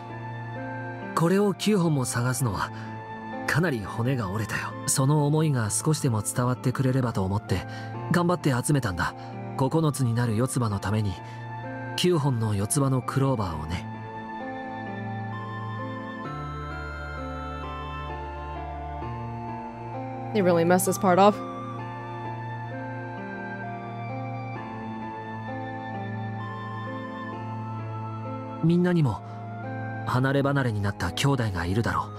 B: これを9本も探すのはかなり骨が折れたよ。その思いが少しでも伝わってくれればと思って頑張って集めたんだ。9つになる四つ葉のために9本の四つ葉のクローバーをね。
D: They really messed this part up.
B: みんなにも離れ離れになった兄弟がいるだろう。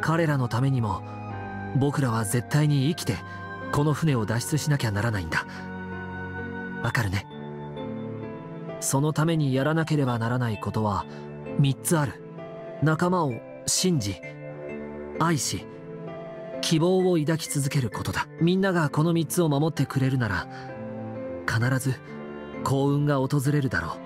B: 彼らのためにも僕らは絶対に生きてこの船を脱出しなきゃならないんだ。わかるね？そのためにやらなければならないことは3つある。仲間を信じ愛し希望を抱き続けることだ。みんながこの3つを守ってくれるなら必ず幸運が訪れるだろう。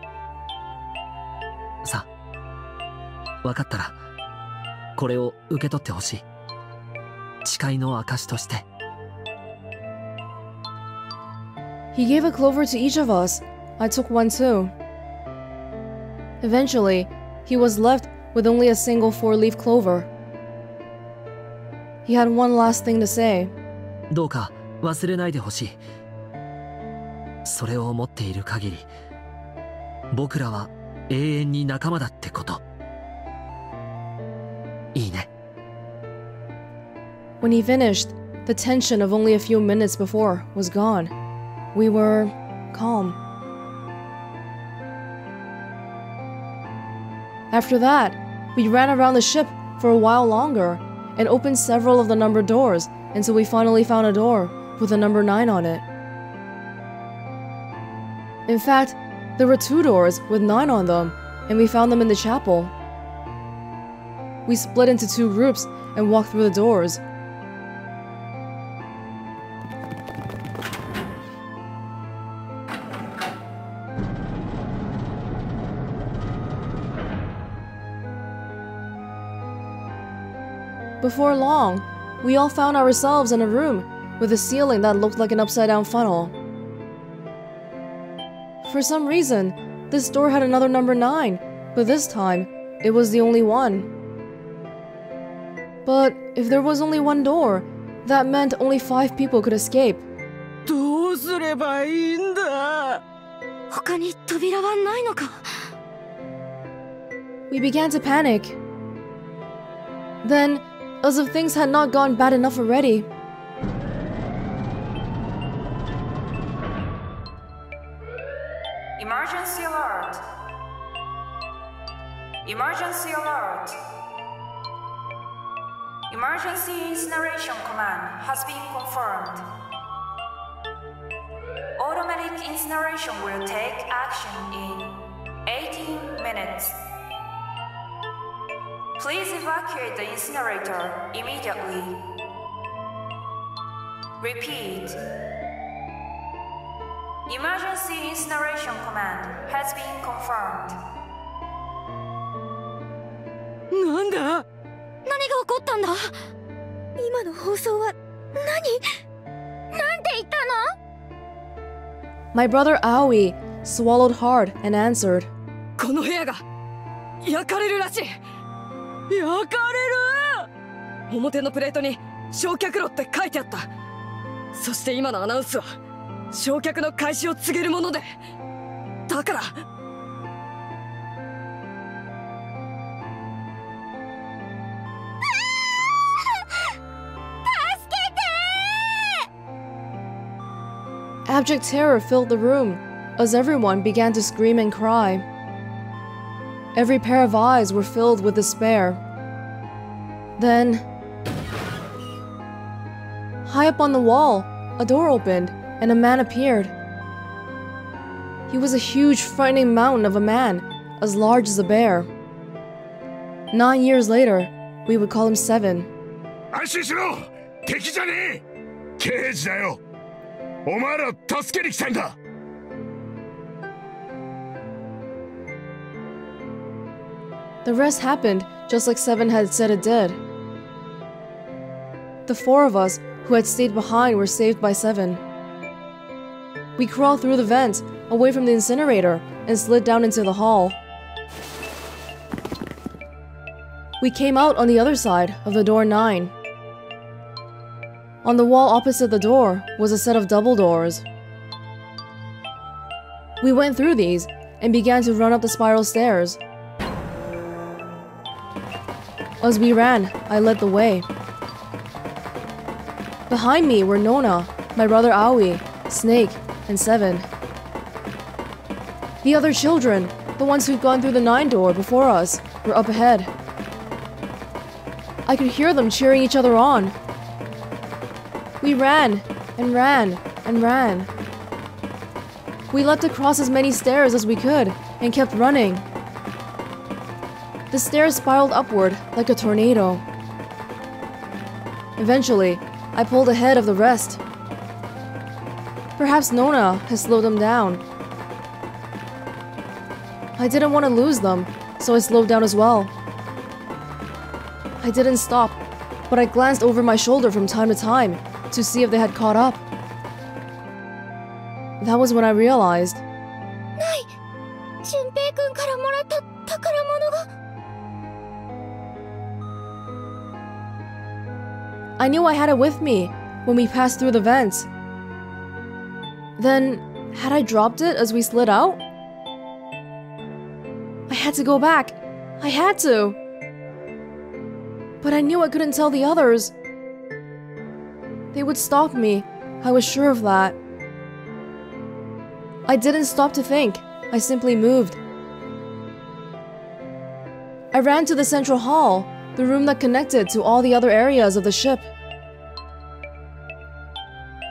B: 分かったらこれを受け取ってほしい誓いの証として
D: He gave a clover to each of us. I took one too. Eventually, he was left with only a single four leaf clover. He had one last thing to say.
B: どうか忘れないでほしいそれを持っている限り僕らは永遠に仲間だってこと
D: When he finished, the tension of only a few minutes before was gone. We were calm. After that, we ran around the ship for a while longer and opened several of the numbered doors until we finally found a door with a number 9 on it. In fact, there were two doors with 9 on them, and we found them in the chapel. We split into two groups and walked through the doors. Before long, we all found ourselves in a room with a ceiling that looked like an upside down funnel. For some reason, this door had another number 9, but this time, it was the only one. But if there was only one door, that meant only five people could escape.
I: どうすればいいんだ
E: 他に扉はないのか
D: We began to panic. Then, as if things had not gone bad enough already,
J: Emergency alert! Emergency alert! Emergency incineration command has been confirmed. Automatic incineration will take action in 18 minutes. Please evacuate the incinerator immediately. Repeat. Emergency incineration command has been confirmed.
I: なんだ
E: 何が起こったんだ今の放送は何なんて言ったの
D: my brother Aoi swallowed hard and answered,
I: この部屋が焼かれるらしい 焼かれる表のプレートに焼却炉って書いてあったそして今のアナウンスは焼却の開始を告げるものでだからああ助けて
D: abject terror filled the room as everyone began to scream and cry Every pair of eyes were filled with despair. Then, high up on the wall, a door opened and a man appeared. He was a huge, frightening mountain of a man, as large as a bear. Nine years later, we would call him Seven.
A: 安心しろ敵じゃねえ刑事だよお前らを助けに来たんだ
D: The rest happened just like Seven had said it did. The four of us who had stayed behind were saved by Seven. We crawled through the vent, away from the incinerator, and slid down into the hall. We came out on the other side of the door 9. On the wall opposite the door was a set of double doors. We went through these and began to run up the spiral stairs. As we ran, I led the way. Behind me were Nona, my brother Aoi, Snake, and Seven. The other children, the ones who'd gone through the nine door before us, were up ahead. I could hear them cheering each other on. We ran and ran and ran We leapt across as many stairs as we could and kept running. The stairs spiraled upward like a tornado. Eventually, I pulled ahead of the rest. Perhaps Nona has slowed them down. I didn't want to lose them, so I slowed down as well. I didn't stop, but I glanced over my shoulder from time to time to see if they had caught up. That was when I realized I knew I had it with me when we passed through the vents. Then, had I dropped it as we slid out? I had to go back. I had to. But I knew I couldn't tell the others. They would stop me. I was sure of that. I didn't stop to think. I simply moved. I ran to the central hall, the room that connected to all the other areas of the ship.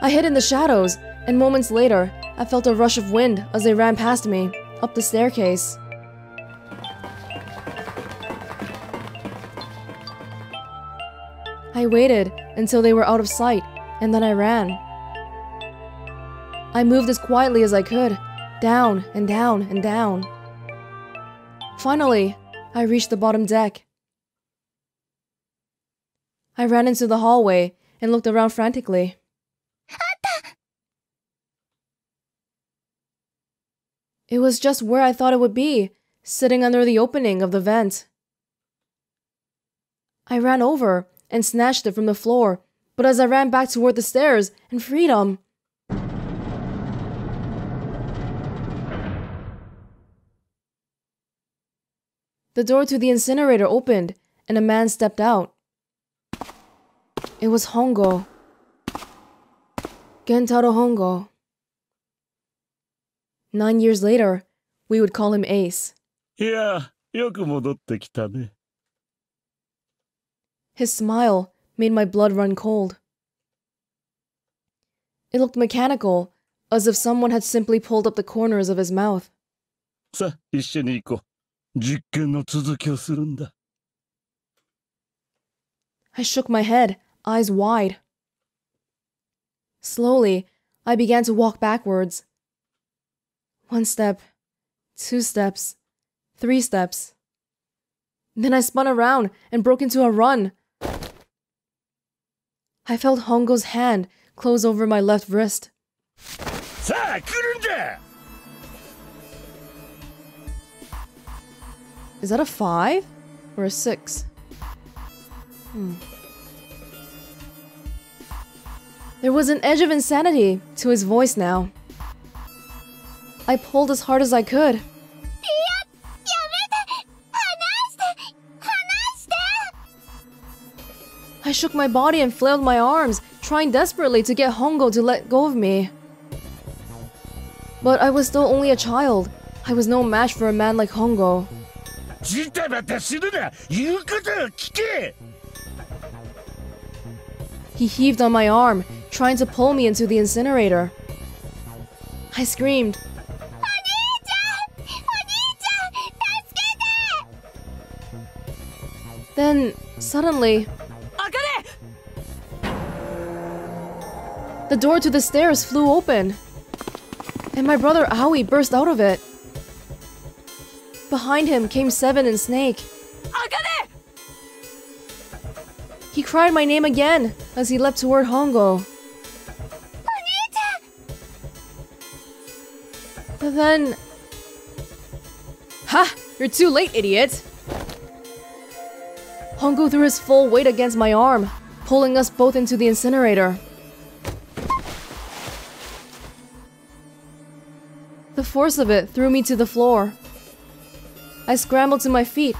D: I hid in the shadows, and moments later, I felt a rush of wind as they ran past me, up the staircase. I waited until they were out of sight, and then I ran. I moved as quietly as I could, down and down and down. Finally, I reached the bottom deck. I ran into the hallway and looked around frantically. It was just where I thought it would be, sitting under the opening of the vent. I ran over and snatched it from the floor, but as I ran back toward the stairs and freedom, the door to the incinerator opened and a man stepped out. It was Hongo. Gentaro Hongo. Nine years later, we would call him Ace.
G: いやよく戻ってきたね
D: His smile made my blood run cold. It looked mechanical, as if someone had simply pulled up the corners of his mouth.
G: さあ一緒に行こう実験の続きをするんだ
D: I shook my head, eyes wide. Slowly, I began to walk backwards. One step, two steps, three steps. Then I spun around and broke into a run. I felt Hongo's hand close over my left wrist. Is that a five or a six? Hmm. There was an edge of insanity to his voice now. I pulled as hard as I could. I shook my body and flailed my arms, trying desperately to get Hongo to let go of me. But I was still only a child. I was no match for a man like Hongo. He heaved on my arm, trying to pull me into the incinerator. I screamed. Then, suddenly... The door to the stairs flew open, and my brother Aoi burst out of it. Behind him came Seven and Snake. He cried my name again as he leapt toward Hongo. Then. Ha! You're too late, idiot! Hongo threw his full weight against my arm, pulling us both into the incinerator. The force of it threw me to the floor. I scrambled to my feet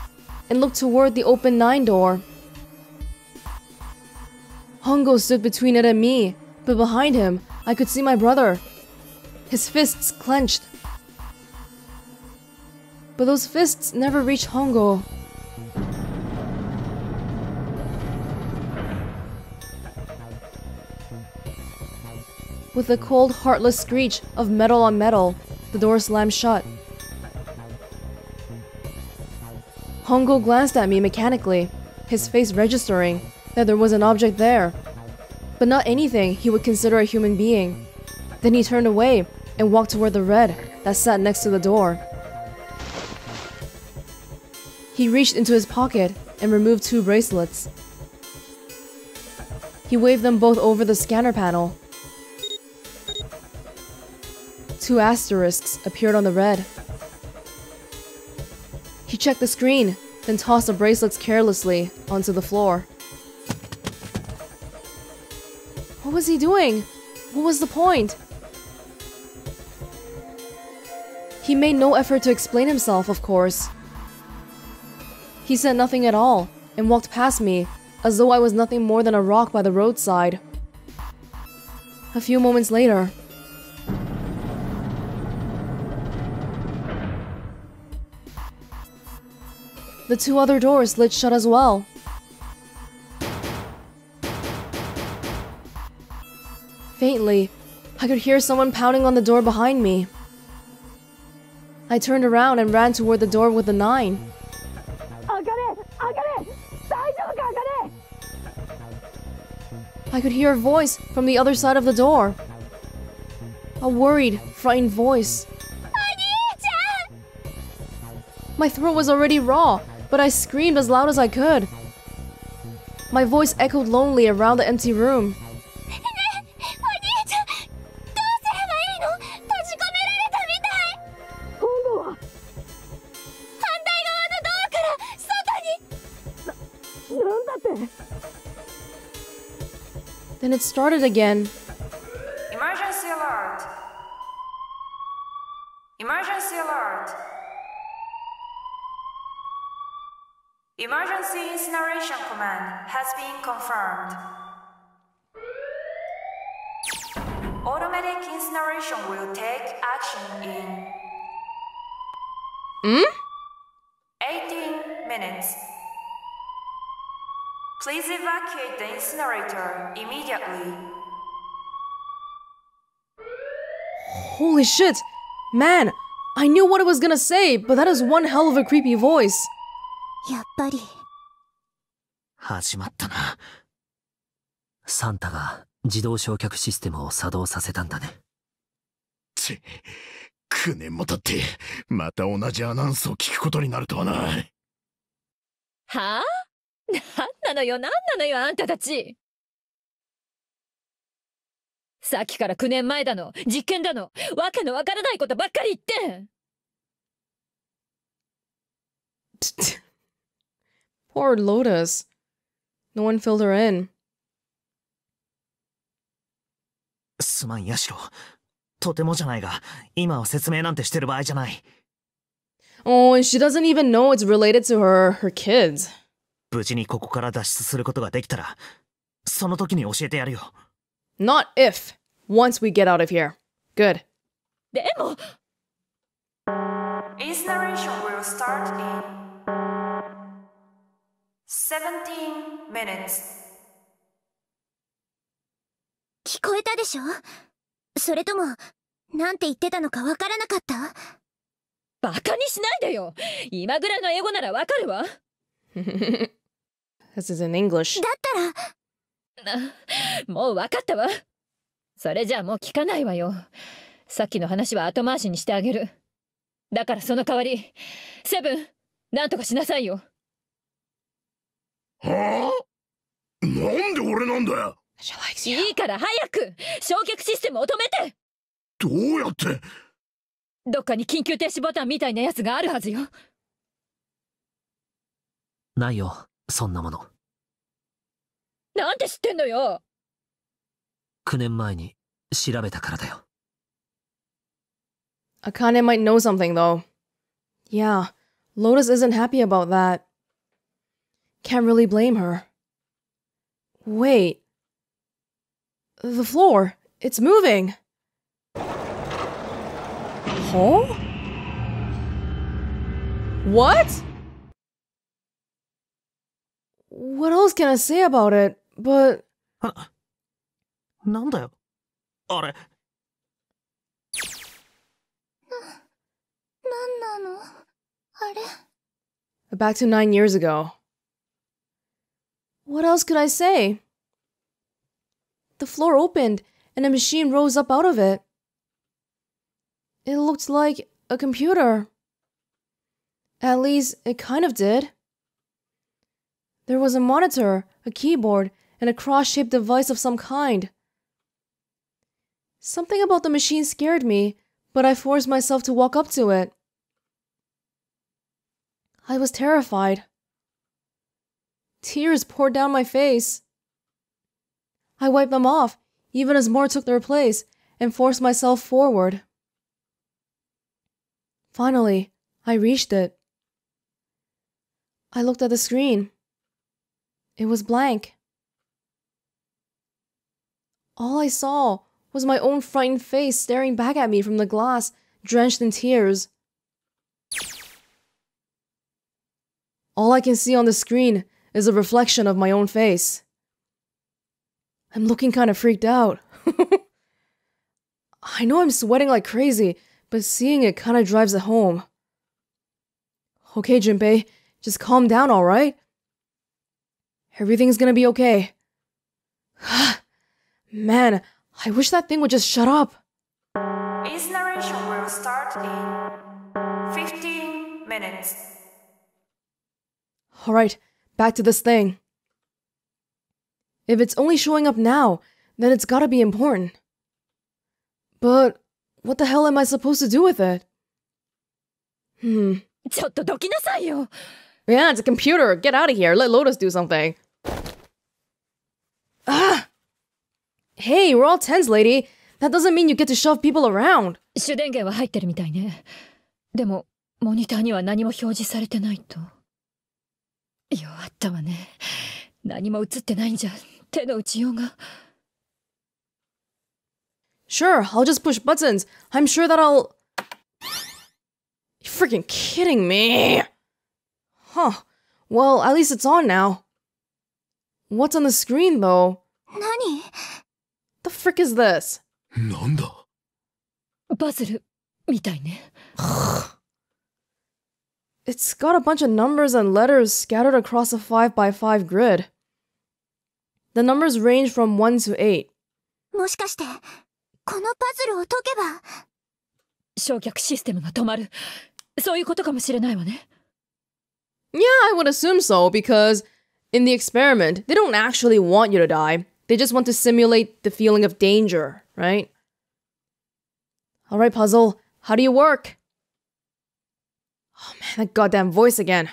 D: and looked toward the open nine door. Hongo stood between it and me, but behind him, I could see my brother. His fists clenched. But those fists never reached Hongo. With the cold, heartless screech of metal on metal, the door slammed shut. Hongo glanced at me mechanically, his face registering that there was an object there, but not anything he would consider a human being. Then he turned away and walked toward the red that sat next to the door. He reached into his pocket and removed two bracelets. He waved them both over the scanner panel. Two asterisks appeared on the red. He checked the screen, then tossed the bracelets carelessly onto the floor. What was he doing? What was the point? He made no effort to explain himself, of course. He said nothing at all and walked past me as though I was nothing more than a rock by the roadside. A few moments later, the two other doors slid shut as well. Faintly, I could hear someone pounding on the door behind me. I turned around and ran toward the door with the nine. I could hear a voice from the other side of the door. A worried, frightened voice. My throat was already raw, but I screamed as loud as I could. My voice echoed lonely around the empty room. Then it started again.
J: Emergency alert! Emergency alert! Emergency incineration command has been confirmed. Automatic incineration will take action in
D: Hmm?
J: Please evacuate the incinerator immediately.
D: Holy shit! Man, I knew what it was gonna say, but that is one hell of a creepy voice.
E: やっぱり
C: 始まったな。
B: サンタが自動焼却システムを作動させたんだね。
A: ち、9年も経って、また同じアナウンスを聞くことになるとはな。
H: はあなんなのよなんなのよあんたたちさっきから9年前だの実験だのわけのわからないことばっかり言って
D: Poor Lotus. No one filled her in.
C: すまん、ヤシロ。とてもじゃないが、今は説明なんてしてる場合じゃない。
D: Oh, and she doesn't even know it's related to her her kids.
C: 無事にここから脱出することができたら、その時に教えてやるよ。
D: Not if. Once we get out of here. Good.
H: でも
J: Incineration will start in 17 minutes.
E: 聞こえたでしょ？それともなんて言ってたのかわからなかった？
H: バカにしないでよ今ぐらいの英語ならわかるわ
D: This is in English.
E: だったら
H: もうわかったわ。それじゃあもう聞かないわよ。さっきの話は後回しにしてあげる。だからその代わりセブンなんとかしなさいよ。
A: はあ？なんで俺なんだよ？
H: いいから早く！焼却システムを止めて！
A: どうやって？
H: どっかに緊急停止ボタンみたいなやつがあるはずよ。
B: ないよ、そんなもの。
H: なんで知ってんのよ
B: 9年前に調べたからだよ。
D: Akane might know something though. Yeah, Lotus isn't happy about that. Can't really blame her. Wait. The floor. It's moving. Huh? What? What else can I say about it? But
C: なんだよ。あれ。
E: 何なのあれ
D: Back to nine years ago. What else could I say? The floor opened and a machine rose up out of it. It looked like a computer. At least, it kind of did. There was a monitor, a keyboard, and a cross shaped device of some kind. Something about the machine scared me, but I forced myself to walk up to it. I was terrified. Tears poured down my face. I wiped them off, even as more took their place, and forced myself forward. Finally, I reached it. I looked at the screen. It was blank. All I saw was my own frightened face staring back at me from the glass, drenched in tears. All I can see on the screen is a reflection of my own face. I'm looking kind of freaked out. I know I'm sweating like crazy, but seeing it kind of drives it home. Okay, Junpei, just calm down, alright? Everything's gonna be okay. Man, I wish that thing would just shut up.
J: Incineration will start in 15 minutes.
D: Alright, back to this thing. If it's only showing up now, then it's gotta be important. But what the hell am I supposed to do with it? Hmm. Yeah, it's a computer. Get out of here. Let Lotus do something. Ah! Hey, we're all tense, lady. That doesn't mean you get to shove people around.
H: 主電源は入ってるみたいねでもモニターには何も表示されてないと弱ったわね何も映ってないんじゃ手の打ちようが
D: Sure, I'll just push buttons. I'm sure that I'll. You freaking kidding me? Huh. Well, at least it's on now. What's on the screen, though?
E: 何
D: The frick is this?
A: なんだ
H: パズルみたいね
D: It's got a bunch of numbers and letters scattered across a 5x5 grid. The numbers range from 1 to 8.
E: もしかしてこのパズルを解けば
H: 焼却システムが止まるそういうことかもしれないわね
D: Yeah, I would assume so, because in the experiment, they don't actually want you to die. They just want to simulate the feeling of danger, right? Alright, puzzle, how do you work? Oh man, that goddamn voice again.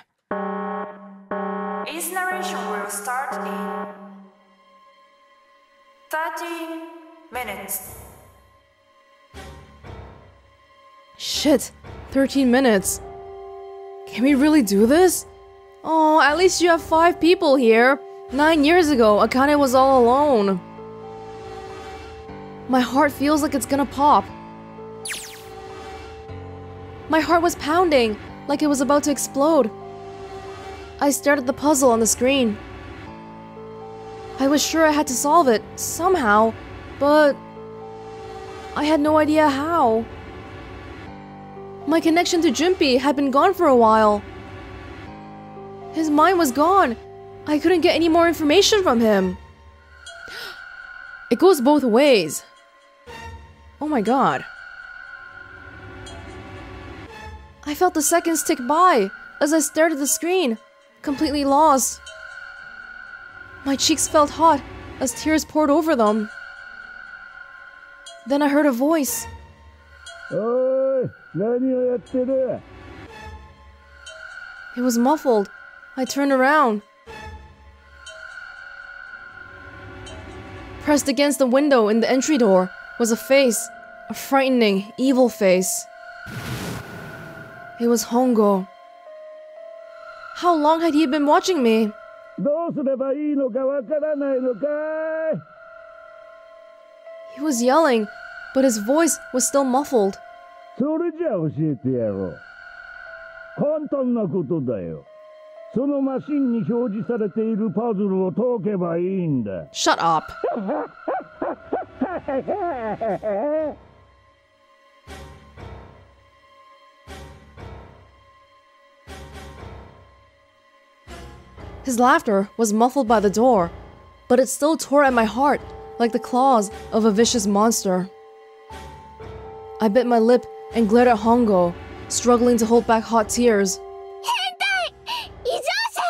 J: Its incineration will start in 13 minutes.
D: Shit, 13 minutes. Can we really do this? Oh, at least you have five people here. Nine years ago, Akane was all alone. My heart feels like it's gonna pop. My heart was pounding, like it was about to explode. I stared at the puzzle on the screen. I was sure I had to solve it, somehow, but I had no idea how. My connection to Junpei had been gone for a while. His mind was gone. I couldn't get any more information from him. It goes both ways. Oh my god. I felt the seconds tick by as I stared at the screen, completely lost. My cheeks felt hot as tears poured over them. Then I heard a voice.
G: Oh.
D: It was muffled. I turned around. Pressed against the window in the entry door was a face, a frightening, evil face. It was Hongo. How long had he been watching me? He was yelling, but his voice was still muffled.
G: それじゃ教えてやろう。簡単なことだよ。そのマシンに表示されているパズルを解けばいいんだ。
D: Shut up. His laughter was muffled by the door, but it still tore at my heart like the claws of a vicious monster. I bit my lip and glared at Hongo, struggling to hold back hot tears.
E: 異常者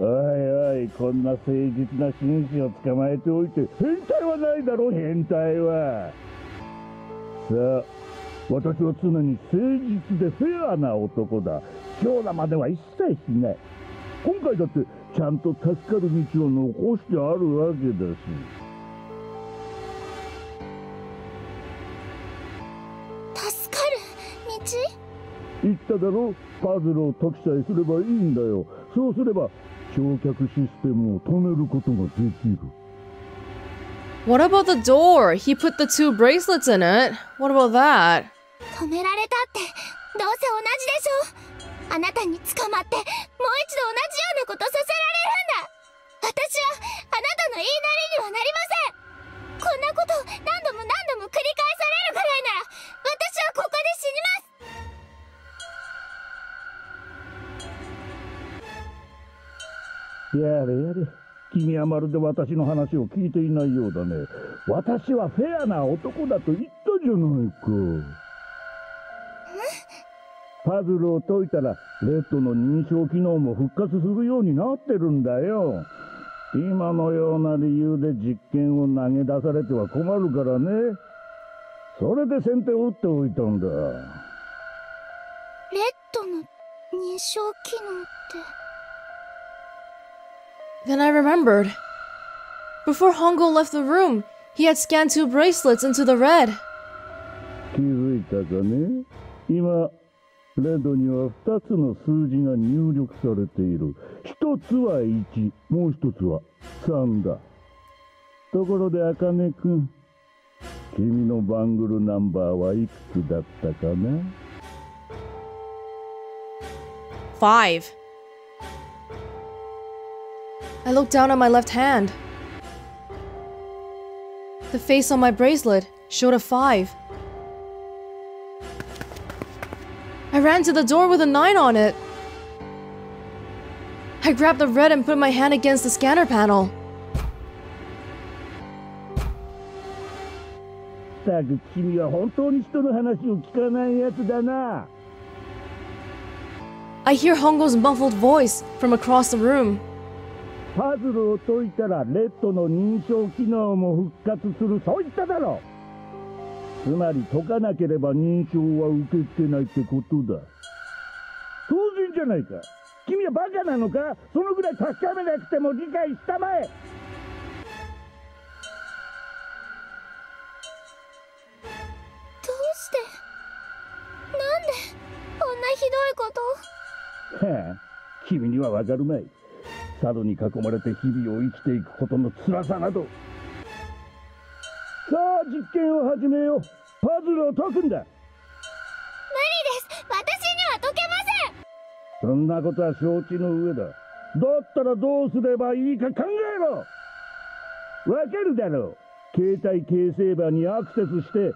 G: おいおいこんな誠実な紳士を捕まえておいて変態はないだろ変態は。さあ私は常に誠実でフェアな男だ。今日までは一切しない。今回だってちゃんと助かる道を残してあるわけだし。言っただろパズルを解きさえすればいいんだよ。そうすれば焼却システムを止めることができる。
D: What about the door? He put the two bracelets in it. What about that?
E: 止められたってどうせ同じでしょ？あなたに捕まってもう一度同じようなことさせられるんだ。私はあなたの言いなりにはなりません。こんなこと何度も何度も繰り返されるくらいなら私はここで死にます
G: やれやれ。君はまるで私の話を聞いていないようだね。私はフェアな男だと言ったじゃないか。パズルを解いたらレッドの認証機能も復活するようになってるんだよ。今のような理由で実験を投げ出されては困るからね。それで先手を打っておいたんだ。
E: レッドの認証機能って。
D: Then I remembered. Before Hongo left the room, he had scanned two bracelets into the red.
G: 気づいたかね今レッドには2つの数字が入力されている1つは1もう1つは3だところで茜くん君のバングルナンバーはいくつだったかな
D: Five. I looked down at my left hand. The face on my bracelet showed a 5. I ran to the door with a 9 on it. I grabbed the red and put my hand against the scanner panel. I hear Hongo's muffled voice from across the room.
G: パズルを解いたらレッドの認証機能も復活するそう言っただろつまり解かなければ認証は受け付けないってことだ。当然じゃないか。君はバカなのか？そのぐらい確かめなくても理解したまえ。
E: どうして？なんで？こんなひどいこと
G: はあ 君にはわかるまい猿に囲まれて日々を生きていくことの辛さなどさあ実験を始めよう。パズルを解くんだ。
E: 無理です。私には解けません。
G: そんなことは承知の上だ。だったらどうすればいいか考えろ。わかるだろう。携帯形成場にアクセスして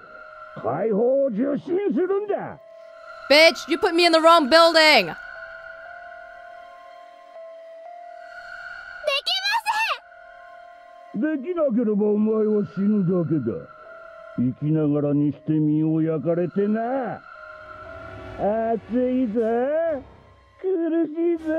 G: 解放を受信するんだ。
D: Bitch, you put me in the wrong building!
E: できません
G: できなければお前は死ぬだけだ生きながらにして身を焼かれてな熱いぞ苦しいぞ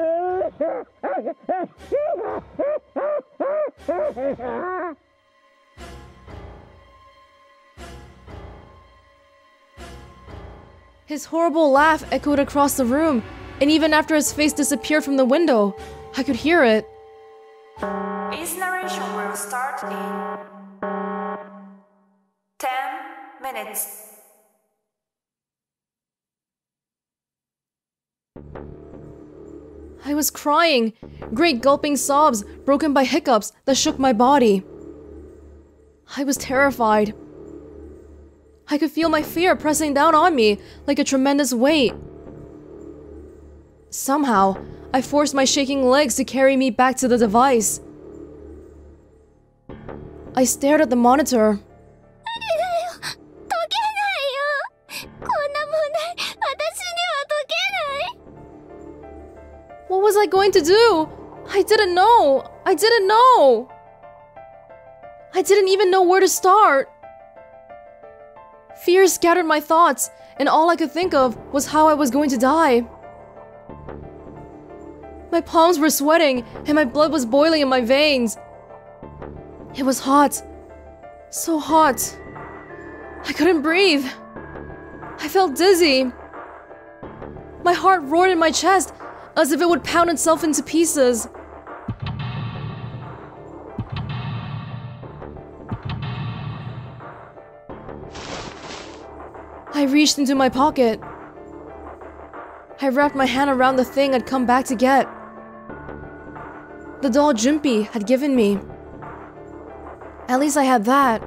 D: His horrible laugh echoed across the room, and even after his face disappeared from the window, I could hear it.
J: Start in 10 minutes.
D: I was crying, great gulping sobs broken by hiccups that shook my body. I was terrified. I could feel my fear pressing down on me like a tremendous weight. Somehow, I forced my shaking legs to carry me back to the device. I stared at the monitor. What was I going to do? I didn't know! I didn't know! I didn't even know where to start! Fear scattered my thoughts, and all I could think of was how I was going to die. My palms were sweating, and my blood was boiling in my veins. It was hot. So hot. I couldn't breathe. I felt dizzy. My heart roared in my chest as if it would pound itself into pieces. I reached into my pocket. I wrapped my hand around the thing I'd come back to get. The doll Junpei had given me. At least I had that.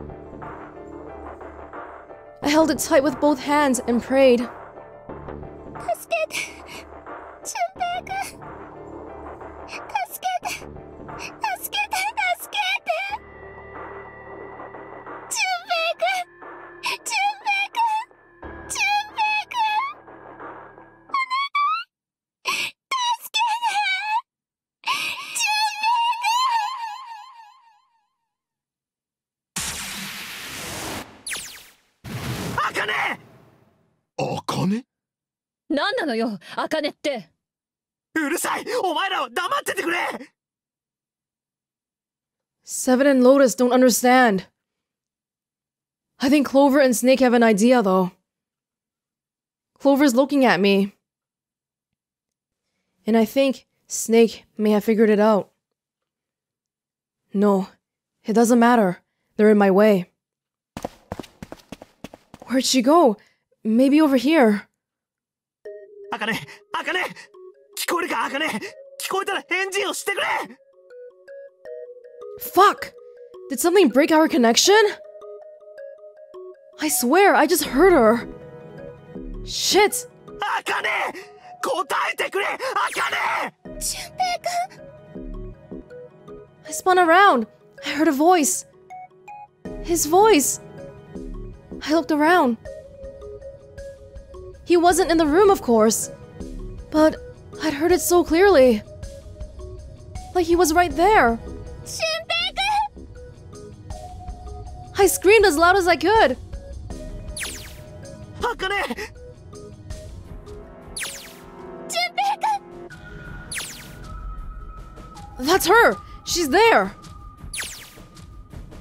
D: I held it tight with both hands and prayed.
H: なのよ茜って
C: うるさいお前らは黙っててくれ
D: Seven and Lotus don't understand. I think Clover and Snake have an idea, though. Clover's looking at me. And I think Snake may have figured it out. No, it doesn't matter. They're in my way. Where'd she go? Maybe over here.
C: あかねあかね聞こえるかあかね聞こえたら返事をしてくれ
D: Fuck! Did something break our connection? I swear, I just heard her. Shit!
C: あかね答えてくれあかね
E: 純平君
D: I spun around. I heard a voice. His voice. I looked around. He wasn't in the room, of course. But I'd heard it so clearly. Like he was right there.
E: 純平君
D: I screamed as loud as I could.
C: あかね
E: 純平君
D: That's her! She's there!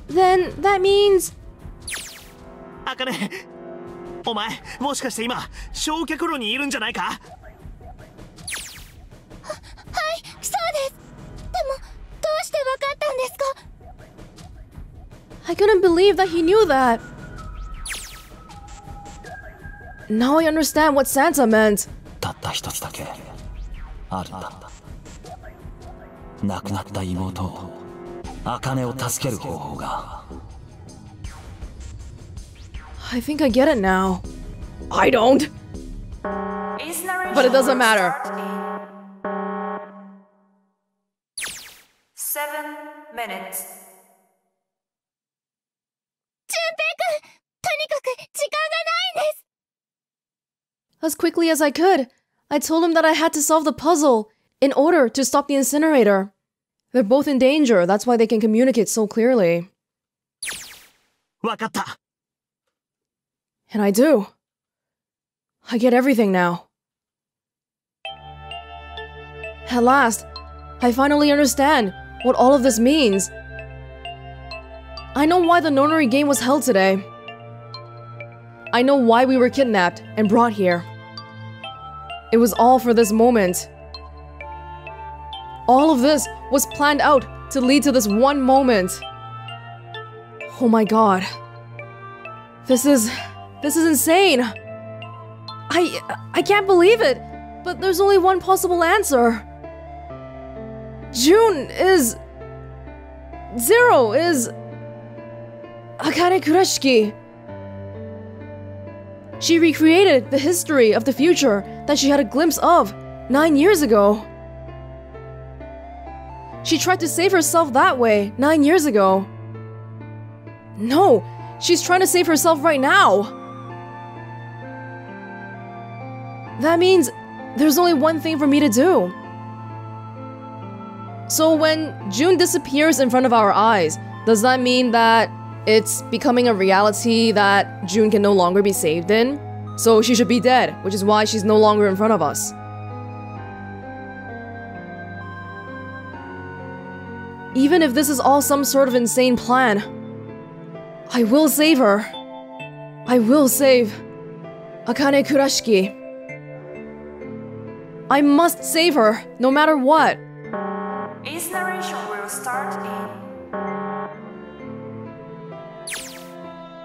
D: Then that means.
C: あかねお前もしかして今 焼却炉にいるんじゃないか
E: はいそうですでもどうしてわかったんですか
D: I couldn't believe that he knew that. Now I understand what Santa meant.
F: たった一つだけあるんだ亡くなった妹茜を助ける方法が
D: I think I get it now. I don't. but it doesn't matter.
J: Seven minutes.
D: as quickly as I could. I told him that I had to solve the puzzle in order to stop the incinerator. They're both in danger, that's why they can communicate so clearly. And I do. I get everything now. At last, I finally understand what all of this means. I know why the nonary game was held today. I know why we were kidnapped and brought here. It was all for this moment. All of this was planned out to lead to this one moment. Oh my god. This is. This is insane. I. I can't believe it, but there's only one possible answer. June is. Zero is. Akane Kurashiki. She recreated the history of the future that she had a glimpse of nine years ago. She tried to save herself that way nine years ago. No, she's trying to save herself right now. That means there's only one thing for me to do. So when June disappears in front of our eyes, does that mean that it's becoming a reality that June can no longer be saved in? So she should be dead, which is why she's no longer in front of us. Even if this is all some sort of insane plan, I will save her. I will save Akane Kurashiki. I must save her, no matter what.
J: Start in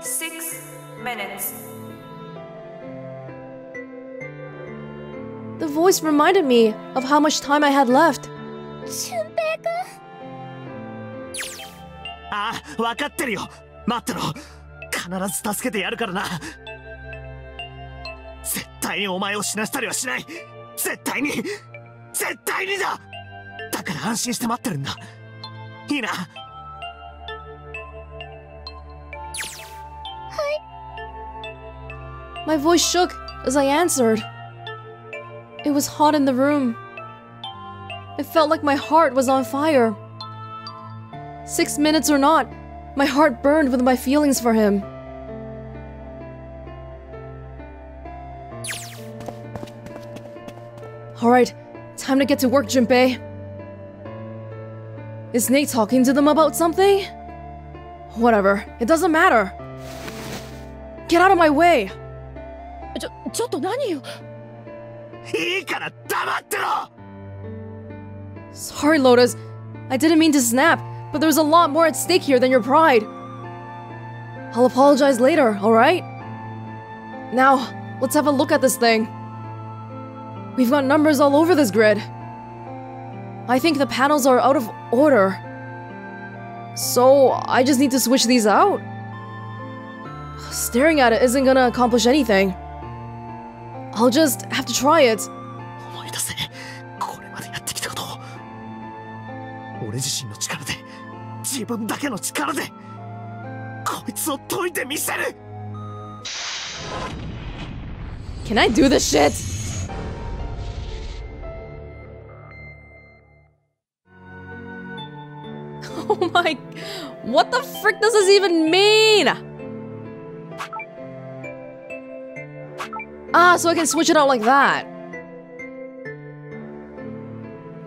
J: six minutes.
D: The voice reminded me of how much time I had left.
C: ああ分かってるよ待ってろ必ず助けてやるからな絶対にお前を死なせたりはしない絶対に絶対にだだから安心して待ってるんだ いいな
D: My voice shook as I answered. It was hot in the room. It felt like my heart was on fire. Six minutes or not, my heart burned with my feelings for him. Alright, time to get to work, Junpei. Is Nate talking to them about something? Whatever, it doesn't matter. Get out of my way!
H: ちょちょっと何よ
C: いいから黙ってろ
D: Sorry, Lotus. I didn't mean to snap, but there's a lot more at stake here than your pride. I'll apologize later, alright? Now, let's have a look at this thing. We've got numbers all over this grid. I think the panels are out of order. So, I just need to switch these out? Staring at it isn't gonna accomplish anything. I'll just have to try it. Can I do this shit? Oh my... What the frick does this even mean? Ah, so I can switch it out like that.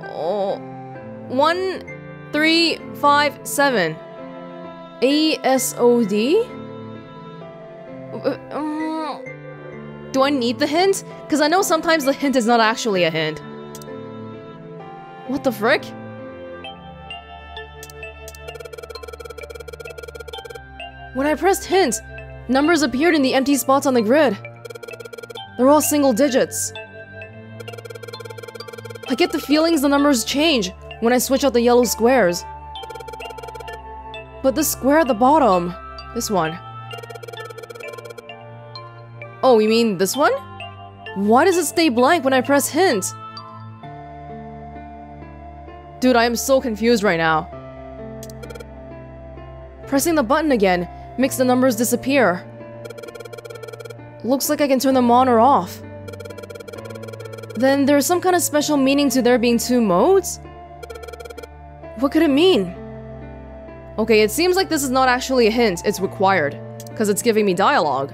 D: Oh... One, three, five, seven. A-S-O-D? Uh, um, do I need the hint? Because I know sometimes the hint is not actually a hint. What the frick? When I pressed hint, numbers appeared in the empty spots on the grid. They're all single digits. I get the feelings the numbers change when I switch out the yellow squares. But the square at the bottom, this one. Oh, you mean this one? Why does it stay blank when I press hint? Dude, I am so confused right now. Pressing the button again makes the numbers disappear. Looks like I can turn them on or off. Then there's some kind of special meaning to there being two modes? What could it mean? Okay, it seems like this is not actually a hint, it's required, because it's giving me dialogue.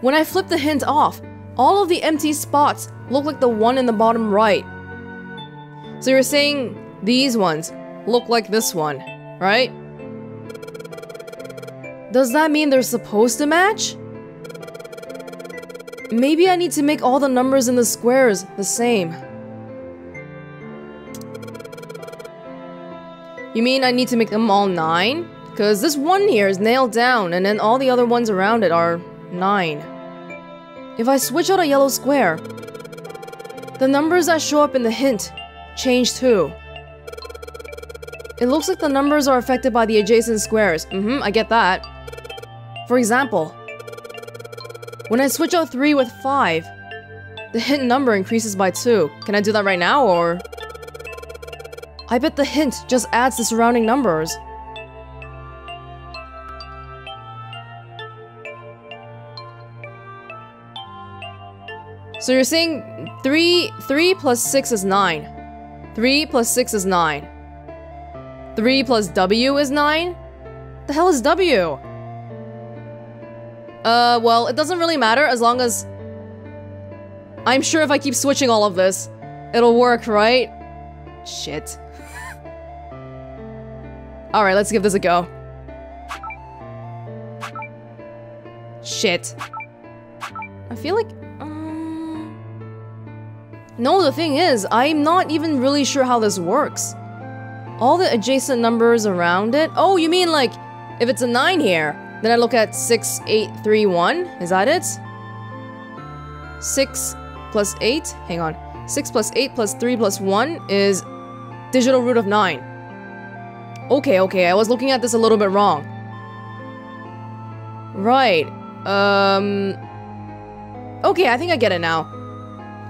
D: When I flip the hint off, all of the empty spots look like the one in the bottom right. So you're saying these ones look like this one, right? Does that mean they're supposed to match? Maybe I need to make all the numbers in the squares the same. You mean I need to make them all 9? Because this one here is nailed down and then all the other ones around it are 9. If I switch out a yellow square, the numbers that show up in the hint change too. It looks like the numbers are affected by the adjacent squares. Mm-hmm, I get that. For example, when I switch out 3 with 5, the hint number increases by 2. Can I do that right now, or...? I bet the hint just adds the surrounding numbers. So you're saying 3, 3 plus 6 is 9. 3 plus 6 is 9. 3 plus W is 9? The hell is W? Uh, well, it doesn't really matter as long as... I'm sure if I keep switching all of this, it'll work, right? Shit. Alright, let's give this a go. Shit. I feel like... Um... No, the thing is, I'm not even really sure how this works. All the adjacent numbers around it... Oh, you mean like, if it's a 9 here, then I look at 6, 8, 3, 1? Is that it? 6 plus 8? Hang on. 6 plus 8 plus 3 plus 1 is digital root of 9. Okay, okay, I was looking at this a little bit wrong. Right. Um... Okay, I think I get it now.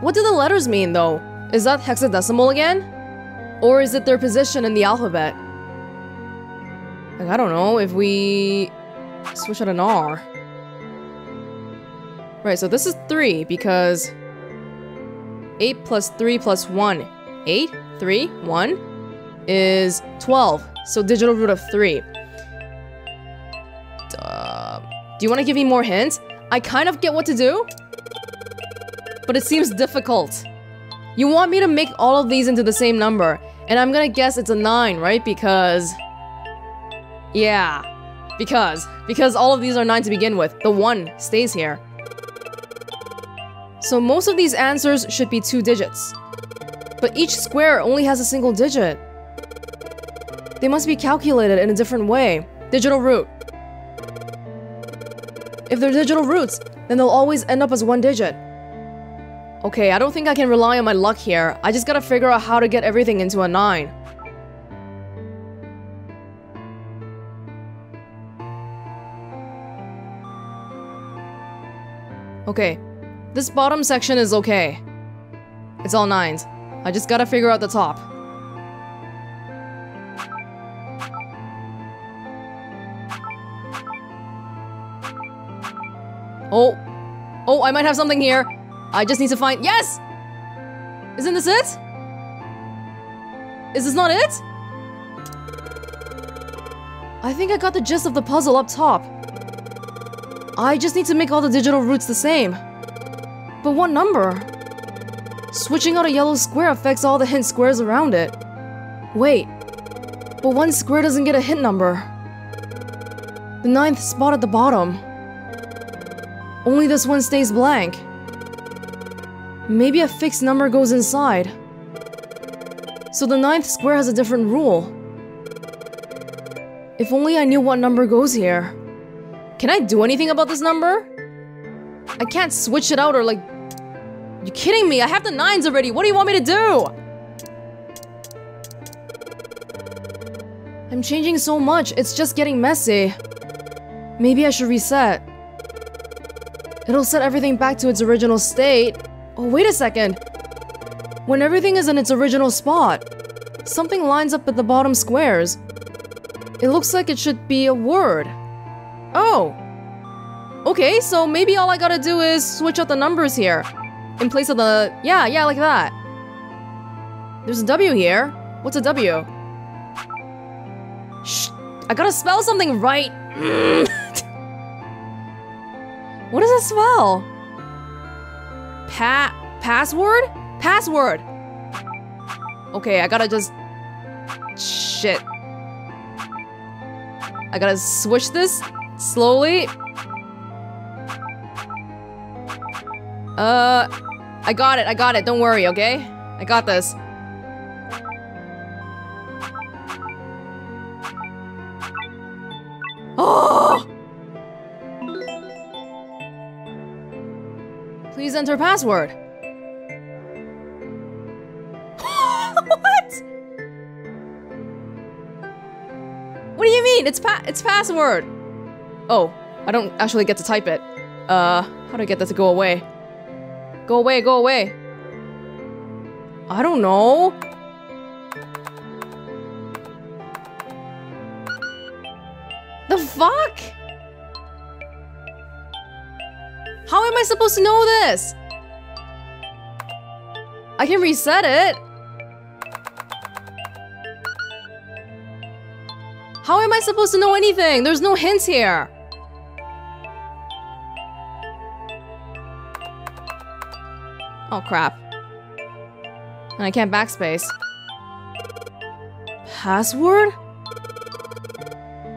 D: What do the letters mean, though? Is that hexadecimal again? Or is it their position in the alphabet? Like, I don't know, if we... switch out an R. Right, so this is 3, because... 8 plus 3 plus 1. 8, 3, 1 is 12. So digital root of 3. Uh, do you want to give me more hints? I kind of get what to do, but it seems difficult. You want me to make all of these into the same number, and I'm gonna guess it's a 9, right? Because... Yeah. Because. Because all of these are 9 to begin with. The 1 stays here. So most of these answers should be two digits. But each square only has a single digit. They must be calculated in a different way. Digital root. If they're digital roots, then they'll always end up as one digit. Okay, I don't think I can rely on my luck here. I just gotta figure out how to get everything into a 9. Okay, this bottom section is okay. It's all 9s. I just gotta figure out the top. Oh. Oh, I might have something here. I just need to find- Yes! Isn't this it? Is this not it? I think I got the gist of the puzzle up top. I just need to make all the digital roots the same. But what number? Switching out a yellow square affects all the hint squares around it. Wait. But one square doesn't get a hint number. The ninth spot at the bottom. Only this one stays blank. Maybe a fixed number goes inside. So the ninth square has a different rule. If only I knew what number goes here. Can I do anything about this number? I can't switch it out or like... You kidding me? I have the nines already. What do you want me to do? I'm changing so much. It's just getting messy. Maybe I should reset. It'll set everything back to its original state. Oh, wait a second. When everything is in its original spot, something lines up at the bottom squares. It looks like it should be a word. Oh. Okay, so maybe all I gotta do is switch out the numbers here. In place of the... Yeah, yeah, like that. There's a W here. What's a W? Shh. I gotta spell something right. what does it spell? Pa... Password? Password! Okay, I gotta just... Shit. I gotta switch this slowly. Uh, I got it, I got it, don't worry, okay? I got this. Oh! Please enter password. what? What do you mean? It's pa- it's password. Oh, I don't actually get to type it. Uh, how do I get that to go away? Go away, go away! I don't know! The fuck? How am I supposed to know this? I can reset it. How am I supposed to know anything? There's no hints here. Oh crap. And I can't backspace. Password?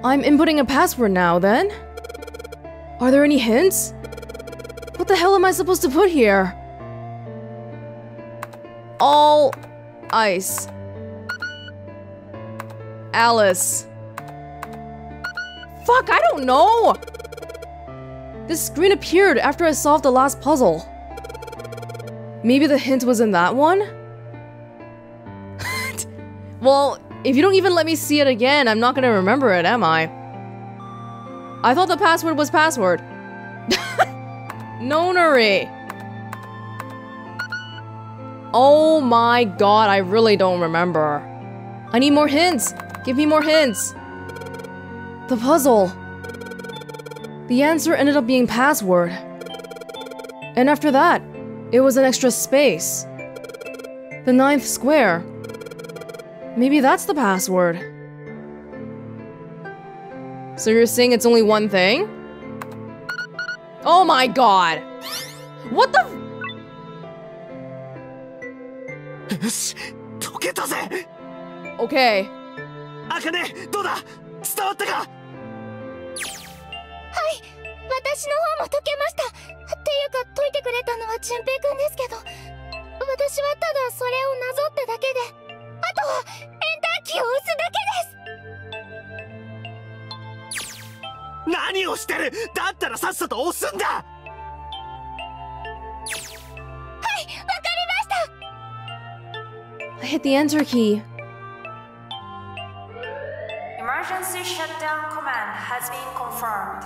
D: I'm inputting a password now then? Are there any hints? What the hell am I supposed to put here? All ice. Alice. Fuck, I don't know! This screen appeared after I solved the last puzzle. Maybe the hint was in that one? well, if you don't even let me see it again, I'm not gonna remember it, am I? I thought the password was password. Nonary. Oh my god, I really don't remember. I need more hints. Give me more hints. The puzzle. The answer ended up being password. And after that, it was an extra space. The ninth square. Maybe that's the password. So you're saying it's only one thing? Oh my god! What the
C: よし解けたぜ
D: Okay.
C: あかねどうだ伝わったか
E: はい私の方も解けましたって いうか解いてくれたのは淳平くんですけど私はただそれをなぞっただけであとはエンターキーを押すだけです
C: 何をしてる？だったらさっさと押すんだ
E: はいわかりました
D: I hit the enter key.
J: Emergency shutdown command has been confirmed.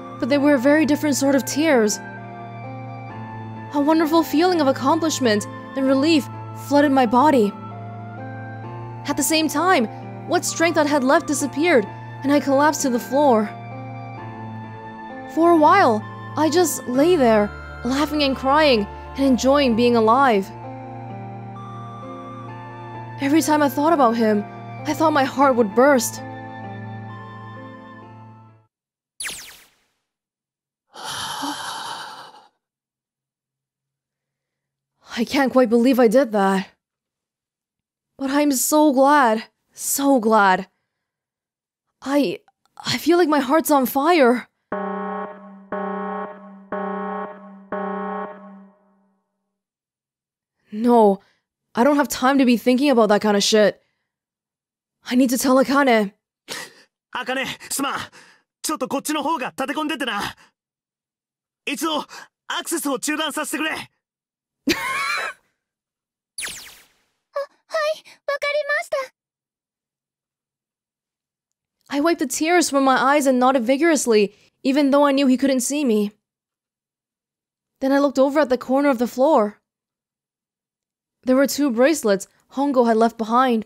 D: but they were a very different sort of tears. A wonderful feeling of accomplishment and relief flooded my body. At the same time, what strength I had left disappeared, and I collapsed to the floor. For a while, I just lay there, laughing and crying, and enjoying being alive. Every time I thought about him, I thought my heart would burst. I can't quite believe I did that. But I'm so glad. So glad. I. I feel like my heart's on fire. No, I don't have time to be thinking about that kind of shit. I need to tell Akane.
C: あかねすまんちょっとこっちの方が立て込んでてな一度アクセスを中断させてくれ
D: I wiped the tears from my eyes and nodded vigorously, even though I knew he couldn't see me. Then I looked over at the corner of the floor. There were two bracelets Hongou had left behind.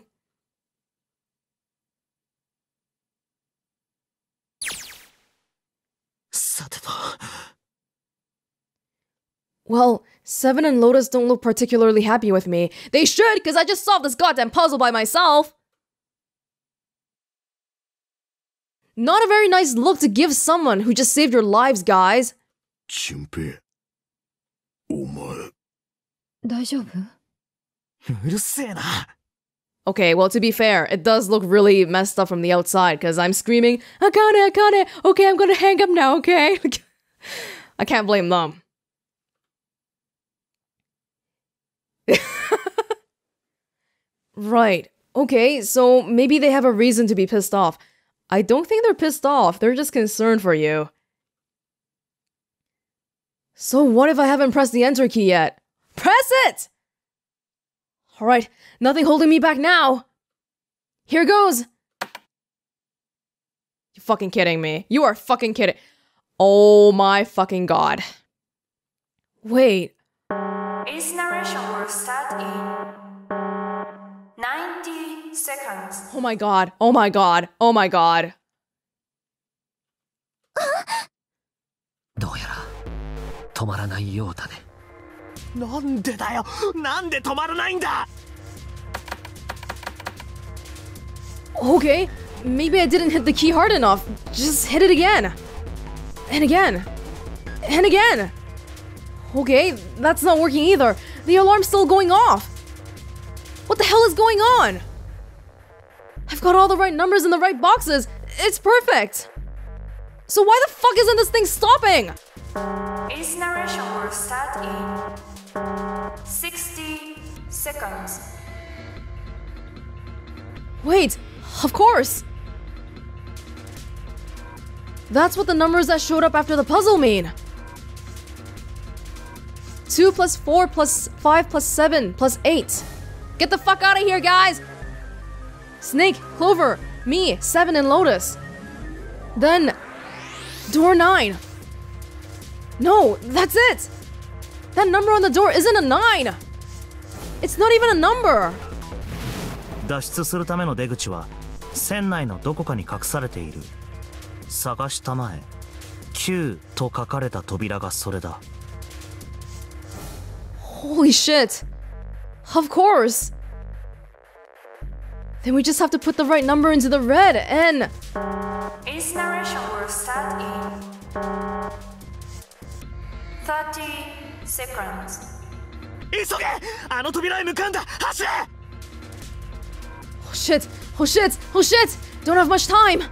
D: Well, Seven and Lotus don't look particularly happy with me. They should, because I just solved this goddamn puzzle by myself. Not a very nice look to give someone who just saved your lives, guys.
A: 俊平お前
H: 大丈夫
C: うるせえな
D: Okay, well, to be fair, it does look really messed up from the outside because I'm screaming, Akane, Akane, okay, I'm gonna hang up now, okay? I can't blame them. Right, okay, so maybe they have a reason to be pissed off. I don't think they're pissed off, they're just concerned for you. So, what if I haven't pressed the enter key yet? Press it! Alright, nothing holding me back now. Here goes. You fucking kidding me? You are fucking kidding. Oh my fucking god. Wait.
J: Incineration
D: Oh my god. Oh my god. Oh my god.
B: どうやら止まらないようだね
C: なんでだよなんで止まらないんだ
D: Okay, maybe I didn't hit the key hard enough. Just hit it again. And again. And again. Okay, that's not working either. The alarm's still going off. What the hell is going on? I've got all the right numbers in the right boxes. It's perfect. So why the fuck isn't this thing stopping?
J: Incineration will start in 60 seconds.
D: Wait, of course. That's what the numbers that showed up after the puzzle mean. 2 plus 4 plus 5 plus 7 plus 8. Get the fuck out of here, guys! Snake, Clover, me, 7, and Lotus. Then, door 9. No, that's it! That number on the door isn't a 9! It's not even a number!
C: 脱出するための出口は船内のどこかに隠されている探したまえ9と書かれた扉がそれだ
D: Holy shit! Of course! Then we just have to put the right number into the red and...
J: Incineration will start in... 30 seconds.
C: 急げあの扉へ向かうんだ走れ
D: Oh shit! Oh shit! Oh shit! Don't have much time!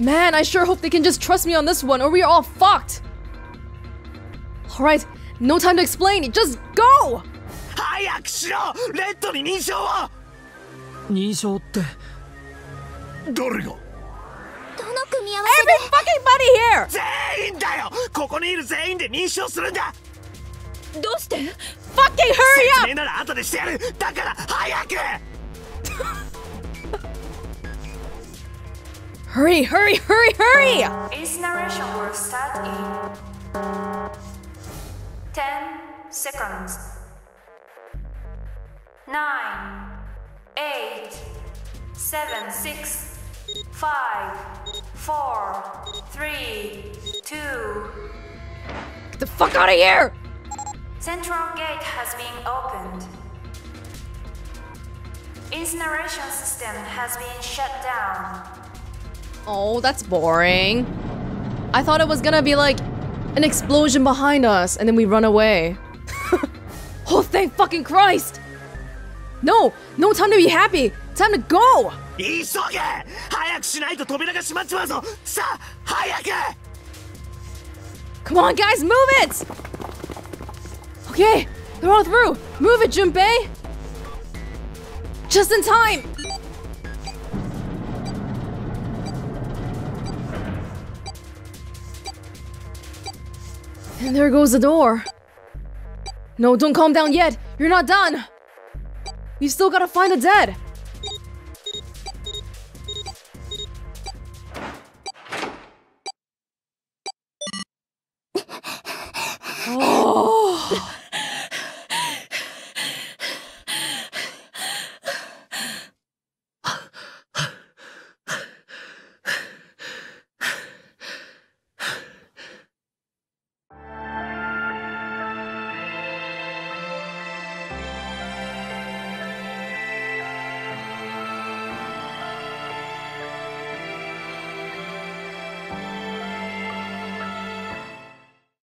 D: Man, I sure hope they can just trust me on this one or we are all fucked! Alright, no time to explain, just go!
C: 早くしろレッドに認証を
B: 認証って
A: 誰が
E: どの組み合わせ
D: Every fucking buddy here!
C: 全員だよここにいる全員で認証するんだ
H: どうして
D: Fucking hurry
C: 説
D: up!
C: 明なら後でしてやるだから早く
D: Hurry, hurry, hurry, hurry!
J: Its narration will start in 10 seconds. 9, 8, 7, 6, 5, 4, 3, 2.
D: Get the fuck out of here!
J: Central gate has been opened. Incineration system has been shut down.
D: Oh, that's boring. I thought it was gonna be like an explosion behind us and then we run away. oh, thank fucking Christ! No, no time to be happy. Time to go.
C: 急げ早くしないと扉が閉まっちまうぞさあ早く
D: Come on, guys, move it. Okay, they're all through. Move it, Junpei. Just in time. And there goes the door. No, don't calm down yet. You're not done. You still gotta find the dead. Oh.